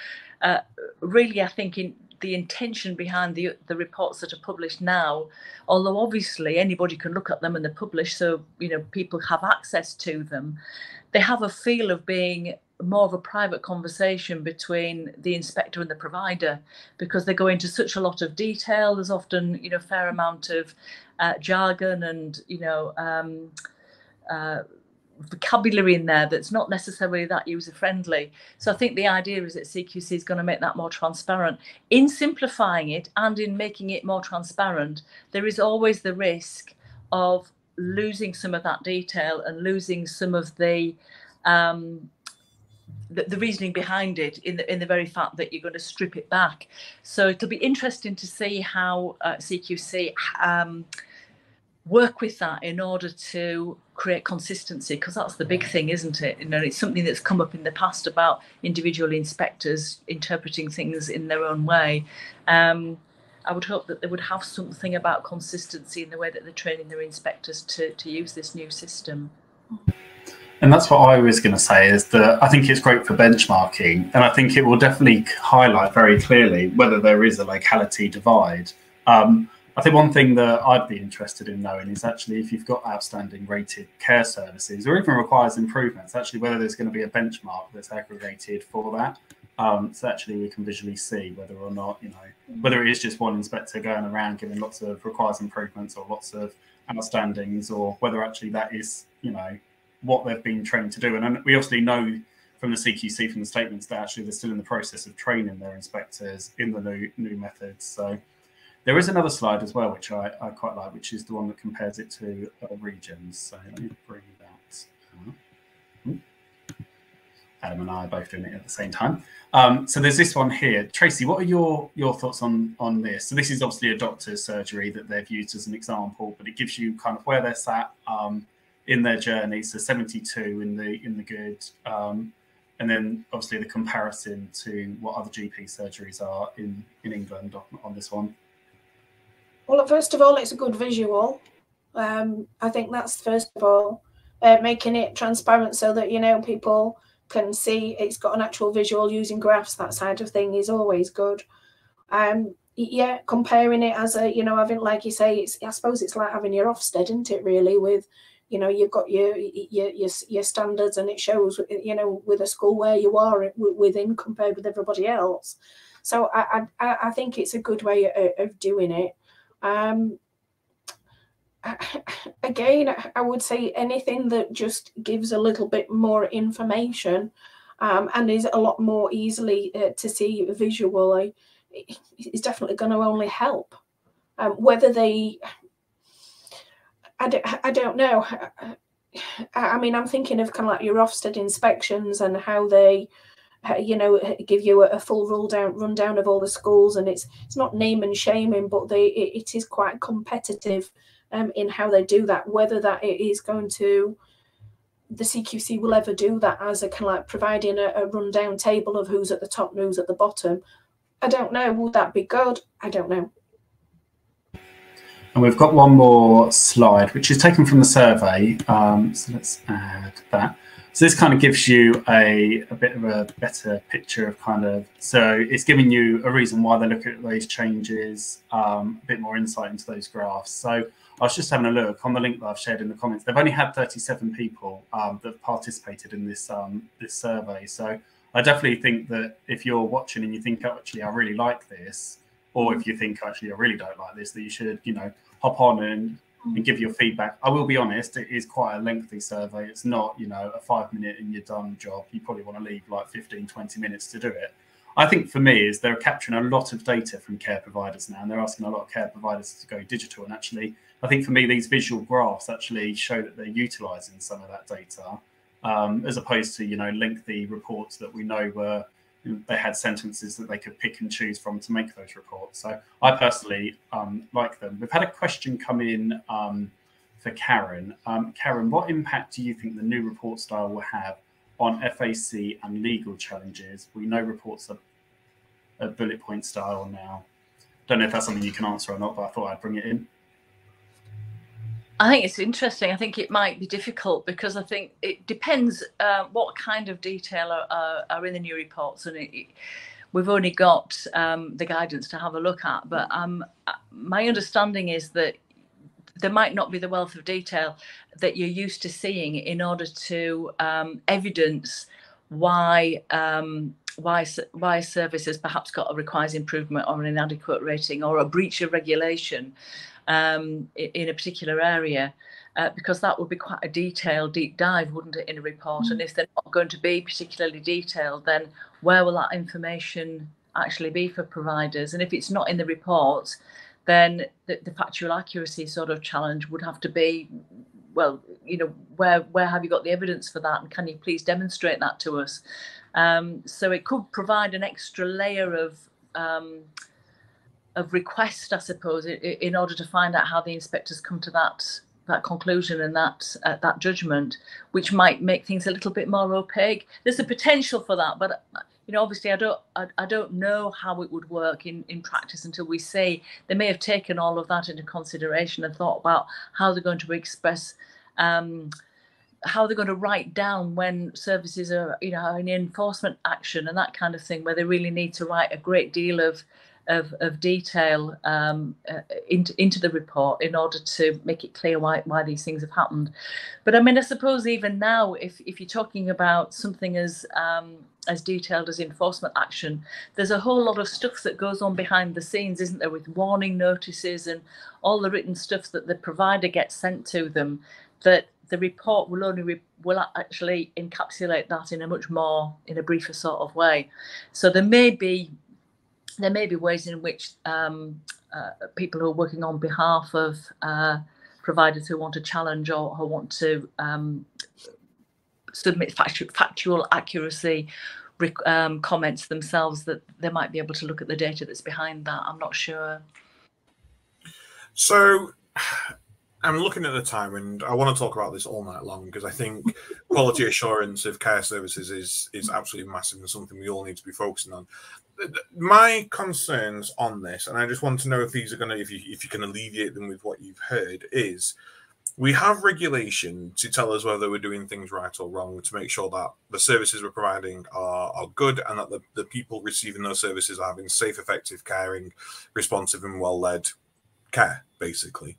uh, really, I think in the intention behind the the reports that are published now, although obviously anybody can look at them and they're published, so you know people have access to them. They have a feel of being more of a private conversation between the inspector and the provider because they go into such a lot of detail. There's often you know fair amount of uh, jargon and you know. Um, uh, vocabulary in there that's not necessarily that user friendly. So I think the idea is that CQC is going to make that more transparent. In simplifying it and in making it more transparent, there is always the risk of losing some of that detail and losing some of the um, the, reasoning behind it in the in the very fact that you're going to strip it back. So it'll be interesting to see how uh, CQC um, work with that in order to create consistency because that's the big thing isn't it? You know it's something that's come up in the past about individual inspectors interpreting things in their own way. Um, i would hope that they would have something about consistency in the way that they're training their inspectors to, to use this new system. And that's what I was going to say is that I think it's great for benchmarking, and I think it will definitely highlight very clearly whether there is a locality divide. Um, I think one thing that I'd be interested in knowing is actually if you've got outstanding rated care services or even requires improvements, actually whether there's going to be a benchmark that's aggregated for that. Um, so actually we can visually see whether or not, you know, whether it is just one inspector going around giving lots of requires improvements or lots of outstandings or whether actually that is, you know, what they've been trained to do. And we obviously know from the CQC, from the statements that actually they're still in the process of training their inspectors in the new new methods. So there is another slide as well, which I, I quite like, which is the one that compares it to regions. So let me bring that hmm. Adam and I are both doing it at the same time. Um, so there's this one here. Tracy, what are your your thoughts on on this? So this is obviously a doctor's surgery that they've used as an example, but it gives you kind of where they're sat um, in their journey. So 72 in the in the good, um, and then obviously the comparison to what other GP surgeries are in in England on this one. Well, first of all, it's a good visual. Um, I think that's first of all uh, making it transparent so that you know people can see it's got an actual visual using graphs. That side of thing is always good. Um, yeah, comparing it as a you know having like you say, it's I suppose it's like having your Ofsted, isn't it? Really, with you know you've got your your your, your standards and it shows you know with a school where you are within compared with everybody else. So I I, I think it's a good way of, of doing it. Um, again, I would say anything that just gives a little bit more information um, and is a lot more easily uh, to see visually is definitely going to only help. Um, whether they, I don't, I don't know. I mean, I'm thinking of kind of like your Ofsted inspections and how they you know give you a, full rundown rundown of all the schools and it's it's not name and shaming but they it, it is quite competitive um, in how they do that whether that it is going to the CQC will ever do that as a kind of like providing a, a rundown table of who's at the top and who's at the bottom. I don't know. Would that be good? I don't know. And we've got one more slide which is taken from the survey. Um, so let's add that so this kind of gives you a, a bit of a better picture of kind of, so it's giving you a reason why they look at those changes, um, a bit more insight into those graphs. So I was just having a look on the link that I've shared in the comments. They've only had 37 people um, that participated in this um, this survey. So I definitely think that if you're watching and you think, actually, I really like this, or if you think, actually, I really don't like this, that you should, you know, hop on and and give your feedback. I will be honest, it is quite a lengthy survey. It's not, you know, a five minute and you're done job. You probably want to leave like 15, 20 minutes to do it. I think for me is they're capturing a lot of data from care providers now, and they're asking a lot of care providers to go digital. And actually, I think for me, these visual graphs actually show that they're utilizing some of that data, um, as opposed to you know lengthy reports that we know were they had sentences that they could pick and choose from to make those reports. So I personally um, like them. We've had a question come in um, for Karen. Um, Karen, what impact do you think the new report style will have on FAC and legal challenges? We know reports are a bullet point style now. Don't know if that's something you can answer or not, but I thought I'd bring it in. I think it's interesting. I think it might be difficult because I think it depends uh, what kind of detail are, are, are, in the new reports, and it, we've only got um, the guidance to have a look at. But um, uh, my understanding is that there might not be the wealth of detail that you're used to seeing in order to um, evidence why um, why why services perhaps got a requires improvement or an inadequate rating or a breach of regulation um, in a particular area. Uh, because that would be quite a detailed deep dive, wouldn't it, in a report? Mm. And if they're not going to be particularly detailed, then where will that information actually be for providers? And if it's not in the report, then the, the factual accuracy sort of challenge would have to be well, you know, where where have you got the evidence for that, and can you please demonstrate that to us? Um, so it could provide an extra layer of um, of request, I suppose, in order to find out how the inspectors come to that that conclusion and that uh, that judgment, which might make things a little bit more opaque. There's a potential for that, but you know, obviously, I don't I, I don't know how it would work in in practice until we see they may have taken all of that into consideration and thought about how they're going to express. Um, how they're going to write down when services are, you know, in enforcement action and that kind of thing, where they really need to write a great deal of of, of detail um, uh, into, into the report in order to make it clear why, why these things have happened. But I mean, I suppose even now, if, if you're talking about something as um, as detailed as enforcement action, there's a whole lot of stuff that goes on behind the scenes, isn't there, with warning notices and all the written stuff that the provider gets sent to them that the report will only will actually encapsulate that in a much more in a briefer sort of way so there may be there may be ways in which um, uh, people who are working on behalf of uh, providers who want to challenge or who want to um, submit factual, factual accuracy um, comments themselves that they might be able to look at the data that's behind that. I'm not sure. So I'm looking at the time, and I want to talk about this all night long because I think quality assurance of care services is is absolutely massive and something we all need to be focusing on my concerns on this, and I just want to know if these are going to, if you if you can alleviate them with what you've heard, is we have regulation to tell us whether we're doing things right or wrong to make sure that the services we're providing are, are good and that the, the people receiving those services are having safe, effective, caring, responsive, and well led care, basically.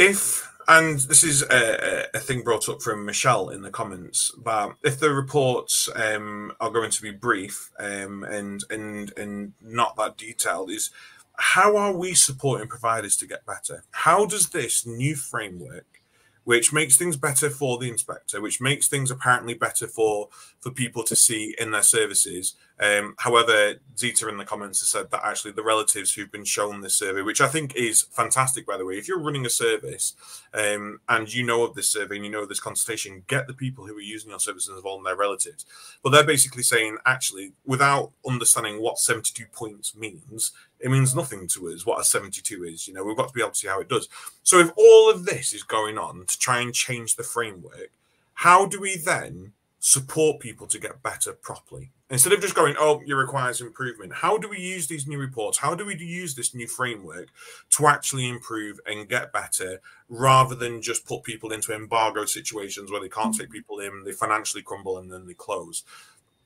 If and this is a, a, thing brought up from Michelle in the comments But if the reports um, are going to be brief um, and and and not that detailed, is how are we supporting providers to get better? How does this new framework which makes things better for the inspector, which makes things apparently better for for people to see in their services. Um, however, Zita in the comments has said that actually the relatives who've been shown this survey, which I think is fantastic, by the way, if you're running a service um, and you know of this survey and you know this consultation, get the people who are using your services involved in their relatives. But they're basically saying, actually, without understanding what 72 points means, it means nothing to us what a 72 is. You know, we've got to be able to see how it does. So if all of this is going on to try and change the framework, how do we then support people to get better properly? Instead of just going, oh, it requires improvement, how do we use these new reports? How do we use this new framework to actually improve and get better rather than just put people into embargo situations where they can't mm-hmm. take people in, they financially crumble, and then they close?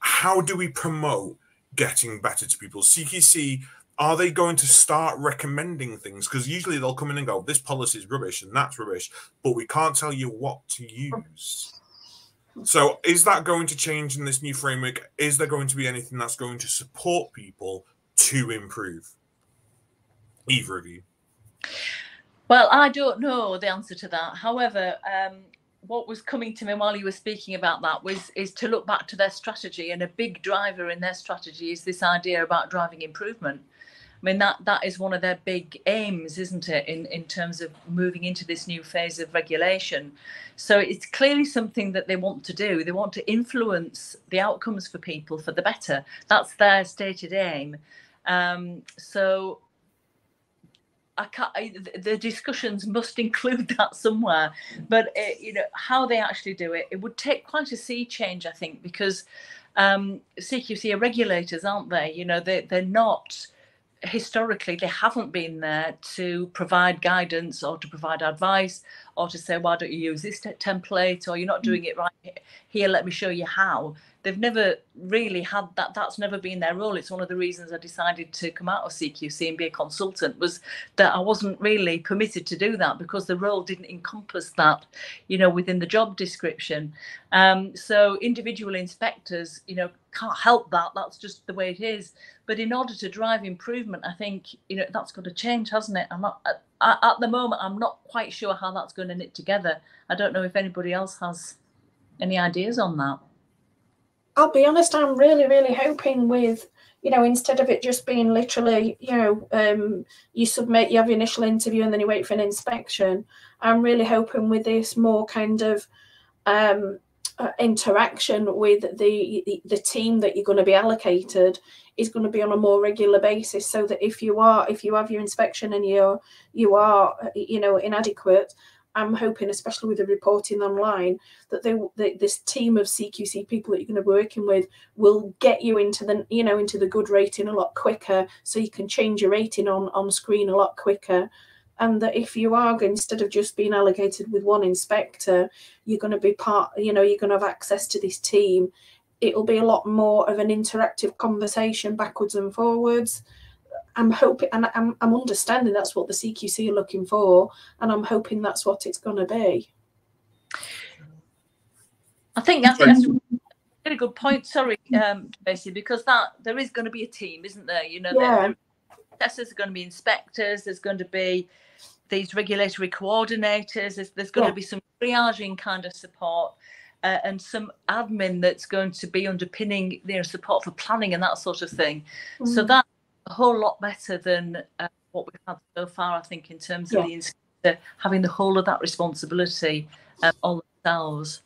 How do we promote getting better to people? CQC are they going to start recommending things? Because usually they'll come in and go, this policy is rubbish and that's rubbish, but we can't tell you what to use. So, is that going to change in this new framework? Is there going to be anything that's going to support people to improve? Either of you. Well, I don't know the answer to that. However, um, what was coming to me while you were speaking about that was is to look back to their strategy, and a big driver in their strategy is this idea about driving improvement. I mean, that that is one of their big aims, isn't it, in, in terms of moving into this new phase of regulation. So it's clearly something that they want to do. They want to influence the outcomes for people for the better. That's their stated aim. Um, so I can't, I, the discussions must include that somewhere. But it, you know how they actually do it, it would take quite a sea change, I think, because um, CQC are regulators, aren't they? You know, they they're not historically they haven't been there to provide guidance or to provide advice or to say why don't you use this template? Or you're not mm. doing it right here let me show you how. They've never really had that that's never been their role. It's one of the reasons i decided to come out of cqc and be a consultant was that i wasn't really permitted to do that because the role didn't encompass that you know within the job description. Um, so individual inspectors you know can't help that. That's just the way it is but in order to drive improvement i think you know that's got to change hasn't it i'm not at, at the moment i'm not quite sure how that's going to knit together i don't know if anybody else has any ideas on that I'll be honest, I'm really, really hoping with, you know, instead of it just being literally, you know, um, you submit, you have your initial interview and then you wait for an inspection. I'm really hoping with this more kind of um, uh, interaction with the the team that you're going to be allocated is going to be on a more regular basis so that if you are if you have your inspection and you're you are you know inadequate I'm hoping, especially with the reporting online, that they, they, this team of CQC people that you're going to be working with will get you into the you know into the good rating a lot quicker, so you can change your rating on on screen a lot quicker. And that if you are instead of just being allocated with one inspector, you're going to be part, you know, you're going to have access to this team. It'll be a lot more of an interactive conversation backwards and forwards I'm hoping and I'm, I'm understanding that's what the CQC are looking for, and I'm hoping that's what it's going to be. I think that's, that's a really good point. Sorry, um, Tracy, because that there is going to be a team, isn't there? You know, yeah. Testers are going to be inspectors. There's going to be these regulatory coordinators. There's, there's going yeah. to be some triaging kind of support. Uh, and some admin that's going to be underpinning you know support for planning and that sort of thing. Mm. So that a whole lot better than uh, what we've had so far, I think, in terms of the inspector having the whole of that responsibility um, on themselves.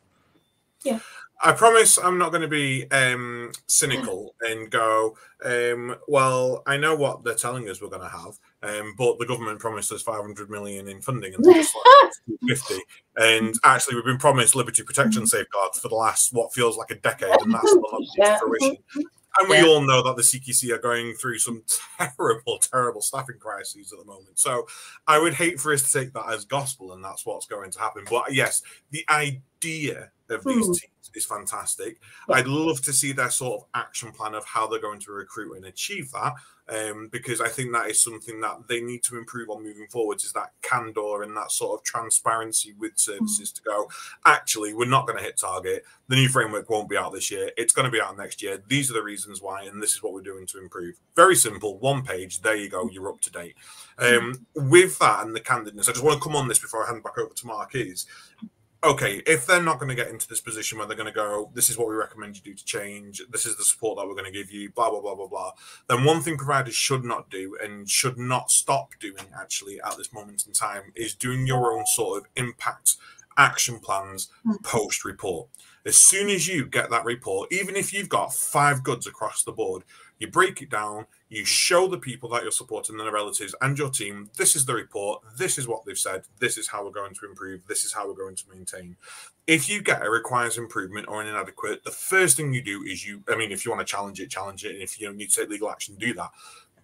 Yeah. I promise I'm not going to be um, cynical and go, um, well, I know what they're telling us we're going to have, um, but the government promised us 500 million in funding and like 50. And actually, we've been promised liberty protection mm-hmm. safeguards for the last what feels like a decade, and that's not yeah. fruition. And we yeah. all know that the CQC are going through some terrible, terrible staffing crises at the moment. So I would hate for us to take that as gospel and that's what's going to happen. But yes, the idea of these mm. teams is fantastic. I'd love to see their sort of action plan of how they're going to recruit and achieve that um, because I think that is something that they need to improve on moving forwards is that candor and that sort of transparency with services to go, actually, we're not going to hit target. The new framework won't be out this year. It's going to be out next year. These are the reasons why, and this is what we're doing to improve. Very simple, one page, there you go, you're up to date. Um, with that and the candidness, I just want to come on this before I hand back over to Mark is okay, if they're not going to get into this position where they're going to go, this is what we recommend you do to change, this is the support that we're going to give you, blah, blah, blah, blah, blah, then one thing providers should not do and should not stop doing actually at this moment in time is doing your own sort of impact action plans hmm. post report. As soon as you get that report, even if you've got five goods across the board, you break it down, you show the people that you're supporting and their relatives and your team, this is the report, this is what they've said, this is how we're going to improve, this is how we're going to maintain. If you get a requires improvement or an inadequate, the first thing you do is you, I mean, if you want to challenge it, challenge it. And if you need to take legal action, do that.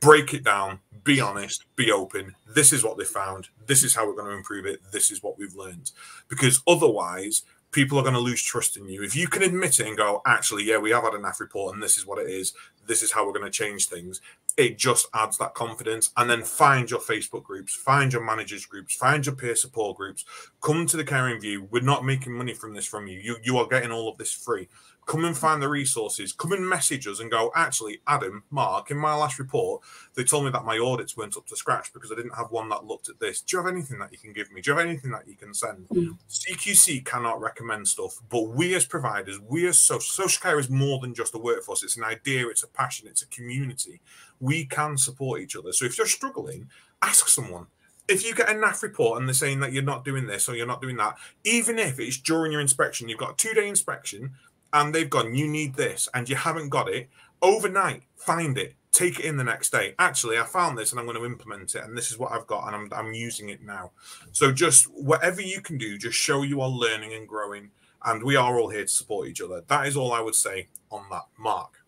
Break it down, be honest, be open. This is what they found. This is how we're going to improve it. This is what we've learned. Because otherwise, people are going to lose trust in you. If you can admit it and go, actually, yeah, we have had a NAF report and this is what it is, this is how we're going to change things, it just adds that confidence. And then find your Facebook groups, find your managers groups, find your peer support groups. Come to the caring view. We're not making money from this from you. You you are getting all of this free. Come and find the resources, come and message us and go, actually, Adam, Mark, in my last report, they told me that my audits weren't up to scratch because I didn't have one that looked at this. Do you have anything that you can give me? Do you have anything that you can send? Mm. CQC cannot recommend stuff, but we as providers, we as social, social care is more than just a workforce. It's an idea, it's a passion, it's a community. We can support each other. So if you're struggling, ask someone if you get a NAF report and they're saying that you're not doing this or you're not doing that, even if it's during your inspection, you've got a two day inspection, and they've gone, you need this, and you haven't got it, overnight, find it, take it in the next day. Actually, I found this and I'm going to implement it, and this is what I've got, and I'm, I'm using it now. So, just whatever you can do, just show you are learning and growing, and we are all here to support each other. That is all I would say on that. Mark.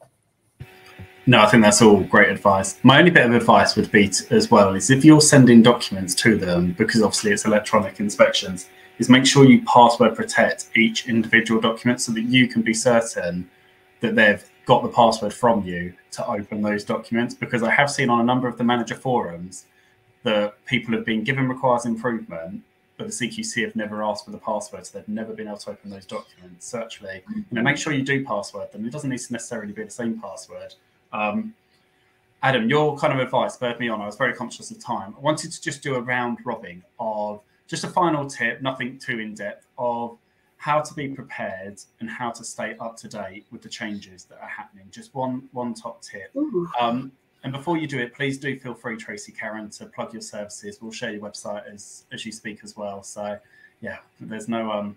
No, I think that's all great advice. My only bit of advice would be to, as well is if you're sending documents to them, because obviously it's electronic inspections, is make sure you password protect each individual document so that you can be certain that they've got the password from you to open those documents. Because I have seen on a number of the manager forums that people have been given requires improvement, but the CQC have never asked for the password, so they've never been able to open those documents. So actually, you know, make sure you do password them. It doesn't need to necessarily be the same password. Um, Adam, your kind of advice spurred me on. I was very conscious of time. I wanted to just do a round robin of just a final tip, nothing too in depth, of how to be prepared and how to stay up to date with the changes that are happening. Just one one top tip. Um, and before you do it, please do feel free, Tracy Karen, to plug your services. We'll share your website as as you speak as well. So yeah, there's no um.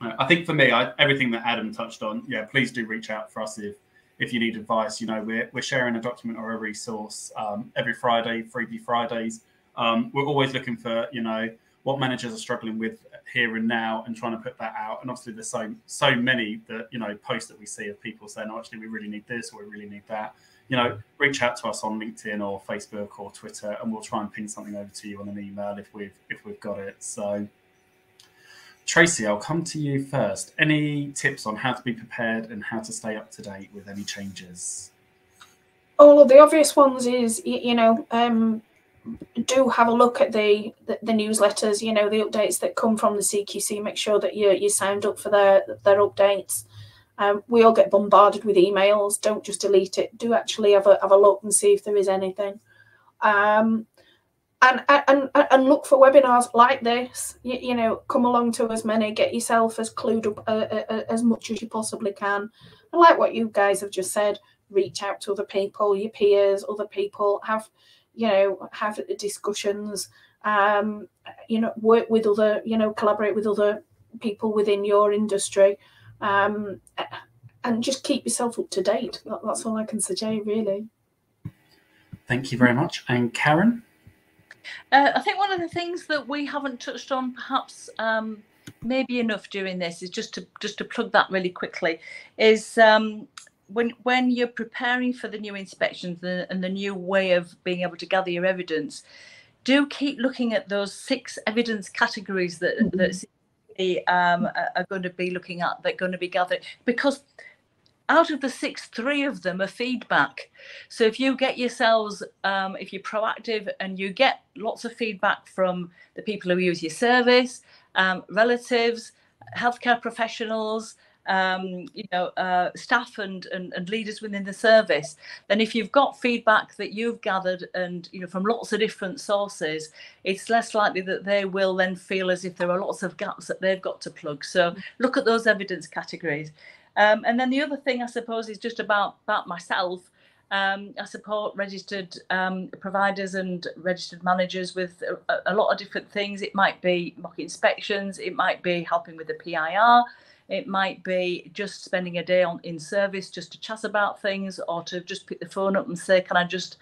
I think for me, I, everything that Adam touched on, yeah, please do reach out for us if if you need advice. You know, we're we're sharing a document or a resource um, every Friday, freebie Fridays. Um, we're always looking for you know what managers are struggling with here and now and trying to put that out. And obviously, there's so so many that you know posts that we see of people saying, "Oh, actually, we really need this or we really need that." You know, reach out to us on LinkedIn or Facebook or Twitter, and we'll try and ping something over to you on an email if we've if we've got it. So, Tracy, I'll come to you first. Any tips on how to be prepared and how to stay up to date with any changes? All of the obvious ones is you know um, do have a look at the, the, the newsletters. You know the updates that come from the CQC. Make sure that you you signed up for their their updates. Um, we all get bombarded with emails. Don't just delete it. Do actually have a have a look and see if there is anything. Um, and, and and look for webinars like this. You, you, know, come along to as many. Get yourself as clued up uh, uh, uh, as much as you possibly can. And like what you guys have just said, reach out to other people, your peers, other people. Have you know, have the discussions, um, you know, work with other, you know, collaborate with other people within your industry, um, and just keep yourself up to date. That's all I can suggest, really. Thank you very much. And Karen? Uh, I think one of the things that we haven't touched on, perhaps um, maybe enough doing this, is just to just to plug that really quickly. Is um, when when you're preparing for the new inspections and, and the new way of being able to gather your evidence, do keep looking at those six evidence categories that mm-hmm. that um, are going to be looking at that are going to be gathered because out of the six, three of them are feedback. So if you get yourselves, um, if you're proactive and you get lots of feedback from the people who use your service, um, relatives, healthcare professionals, um, you know, uh, staff and, and, and leaders within the service, then if you've got feedback that you've gathered and you know from lots of different sources, it's less likely that they will then feel as if there are lots of gaps that they've got to plug. So look at those evidence categories. Um, and then the other thing I suppose is just about about myself. Um, I support registered um, providers and registered managers with a, a, lot of different things. It might be mock inspections, it might be helping with the PIR, it might be just spending a day on in service just to chat about things or to just pick the phone up and say, can I just,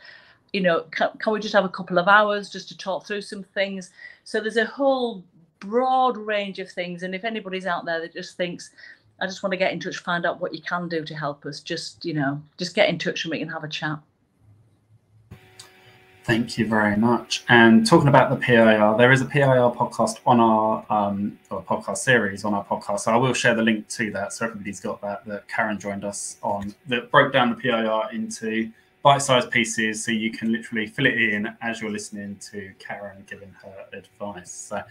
you know, can, can we just have a couple of hours just to talk through some things? So there's a whole broad range of things. And if anybody's out there that just thinks, I just want to get in touch, find out what you can do to help us, just, you know, just get in touch and we can have a chat. Thank you very much. And talking about the PIR, there is a PIR podcast on our um, podcast series on our podcast. So I will share the link to that so everybody's got that. That Karen joined us on that broke down the PIR into bite-sized pieces so you can literally fill it in as you're listening to Karen giving her advice. So,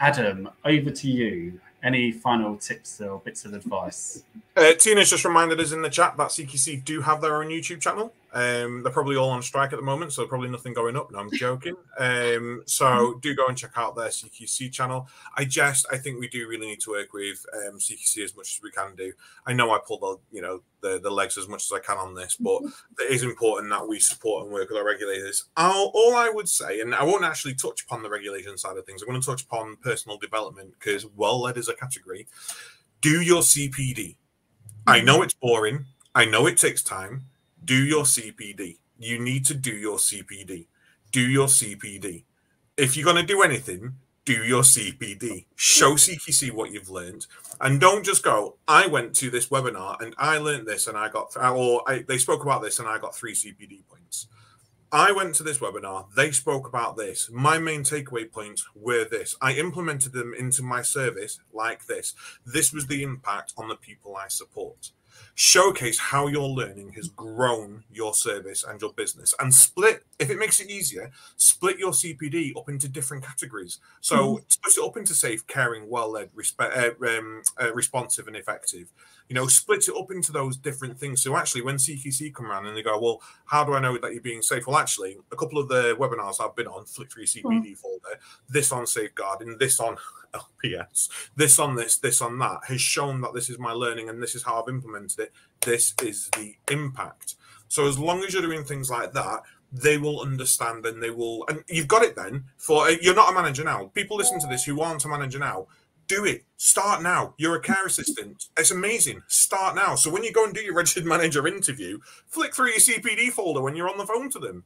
Adam, over to you. Any final tips or bits of advice? Uh, Tina's just reminded us in the chat that CQC do have their own YouTube channel. Um, they're probably all on strike at the moment, so probably nothing going up. No, I'm joking. Um, so do go and check out their CQC channel. I just, I think we do really need to work with um, CQC as much as we can do. I know I pull the, you know, the, the legs as much as I can on this, but it is important that we support and work with our regulators. I'll, all I would say, and I won't actually touch upon the regulation side of things. I'm going to touch upon personal development because well led is a category. Do your CPD. I know it's boring. I know it takes time do your CPD. You need to do your CPD. Do your CPD. If you're going to do anything, do your CPD. Show CQC what you've learned, and don't just go. I went to this webinar and I learned this, and I got, or I, they spoke about this, and I got three CPD points. I went to this webinar. They spoke about this. My main takeaway points were this. I implemented them into my service like this. This was the impact on the people I support showcase how your learning has grown your service and your business and split if it makes it easier split your cpd up into different categories so mm-hmm. split it up into safe caring well led uh, um, uh, responsive and effective you know split it up into those different things so actually when cqc come around and they go well how do i know that you're being safe well actually a couple of the webinars i've been on flick through cpd mm-hmm. folder this on safeguarding this on LPS, this on this, this on that, has shown that this is my learning and this is how I've implemented it. This is the impact. So as long as you're doing things like that, they will understand and they will, and you've got it then for, you're not a manager now. People listen to this who aren't a manager now. Do it. Start now. You're a care assistant. It's amazing. Start now. So when you go and do your registered manager interview, flick through your CPD folder when you're on the phone to them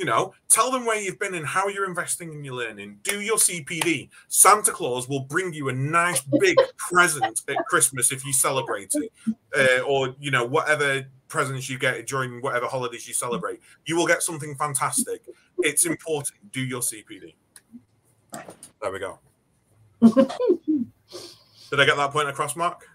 you know, tell them where you've been and how you're investing in your learning. Do your CPD. Santa Claus will bring you a nice big present at Christmas if you celebrate it, uh, or you know whatever presents you get during whatever holidays you celebrate. You will get something fantastic. It's important. Do your CPD. There we go. Did I get that point across, Mark?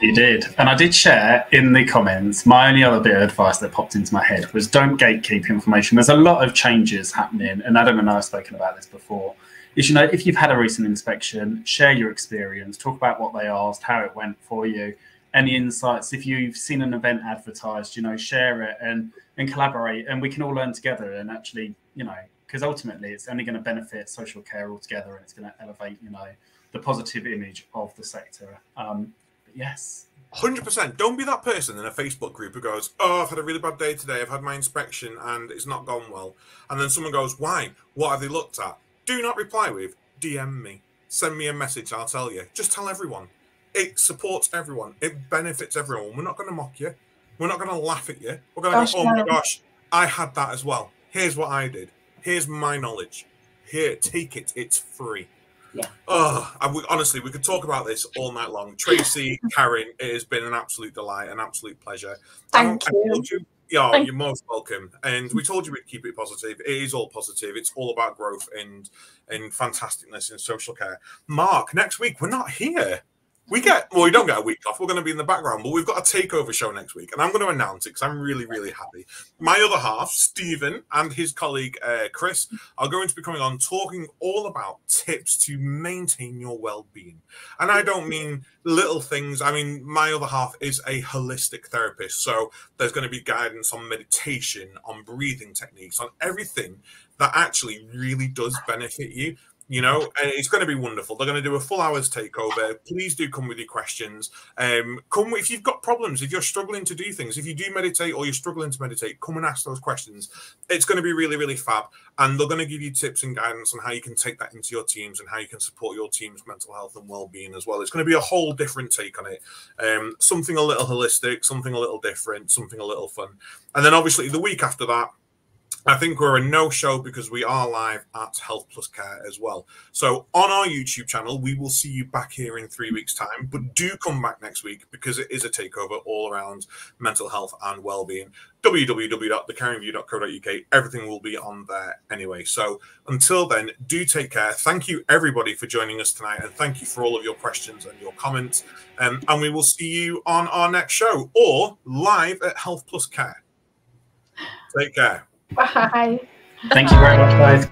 You did. And I did share in the comments my only other bit of advice that popped into my head was don't gatekeep information. There's a lot of changes happening, and Adam and I have spoken about this before. Is you know, if you've had a recent inspection, share your experience, talk about what they asked, how it went for you, any insights. If you've seen an event advertised, you know, share it and and collaborate, and we can all learn together and actually, you know, because ultimately it's only going to benefit social care altogether, and it's going to elevate, you know, the positive image of the sector. Um, yes. 100%. Don't be that person in a Facebook group who goes, Oh, I've had a really bad day today. I've had my inspection and it's not gone well. And then someone goes, Why? What have they looked at? Do not reply with, DM me. Send me a message. I'll tell you. Just tell everyone. It supports everyone, it benefits everyone. We're not going to mock you. We're not going to laugh at you. We're going to go, Oh my gosh, I had that as well. Here's what I did. Here's my knowledge. Here, take it. It's free. Yeah. Oh, we, honestly, we could talk about this all night long. Tracy, Karen, it has been an absolute delight, an absolute pleasure. Thank I, you. I you. Yeah, Thank you're most welcome. And we told you we'd keep it positive. It is all positive. It's all about growth and and fantasticness in social care. Mark, next week we're not here we get well, we don't get a week off. We're going to be in the background, but we've got a takeover show next week, and I'm going to announce it because I'm really, really happy. My other half, Stephen, and his colleague uh, Chris, are going to be coming on talking all about tips to maintain your well-being. And I don't mean little things. I mean, my other half is a holistic therapist, so there's going to be guidance on meditation, on breathing techniques, on everything that actually really does benefit you you know, it's going to be wonderful. They're going to do a full hours takeover. Please do come with your questions. Um, come if you've got problems, if you're struggling to do things, if you do meditate or you're struggling to meditate, come and ask those questions. It's going to be really, really fab, and they're going to give you tips and guidance on how you can take that into your teams and how you can support your team's mental health and well-being as well. It's going to be a whole different take on it. Um, something a little holistic, something a little different, something a little fun, and then obviously the week after that I think we're a no show because we are live at Health Plus Care as well. So on our YouTube channel, we will see you back here in three weeks' time. But do come back next week because it is a takeover all around mental health and well-being. www.thecaringview.co.uk. Everything will be on there anyway. So until then, do take care. Thank you everybody for joining us tonight, and thank you for all of your questions and your comments. Um, and we will see you on our next show or live at Health Plus Care. Take care. Bye. Thank you very much, guys.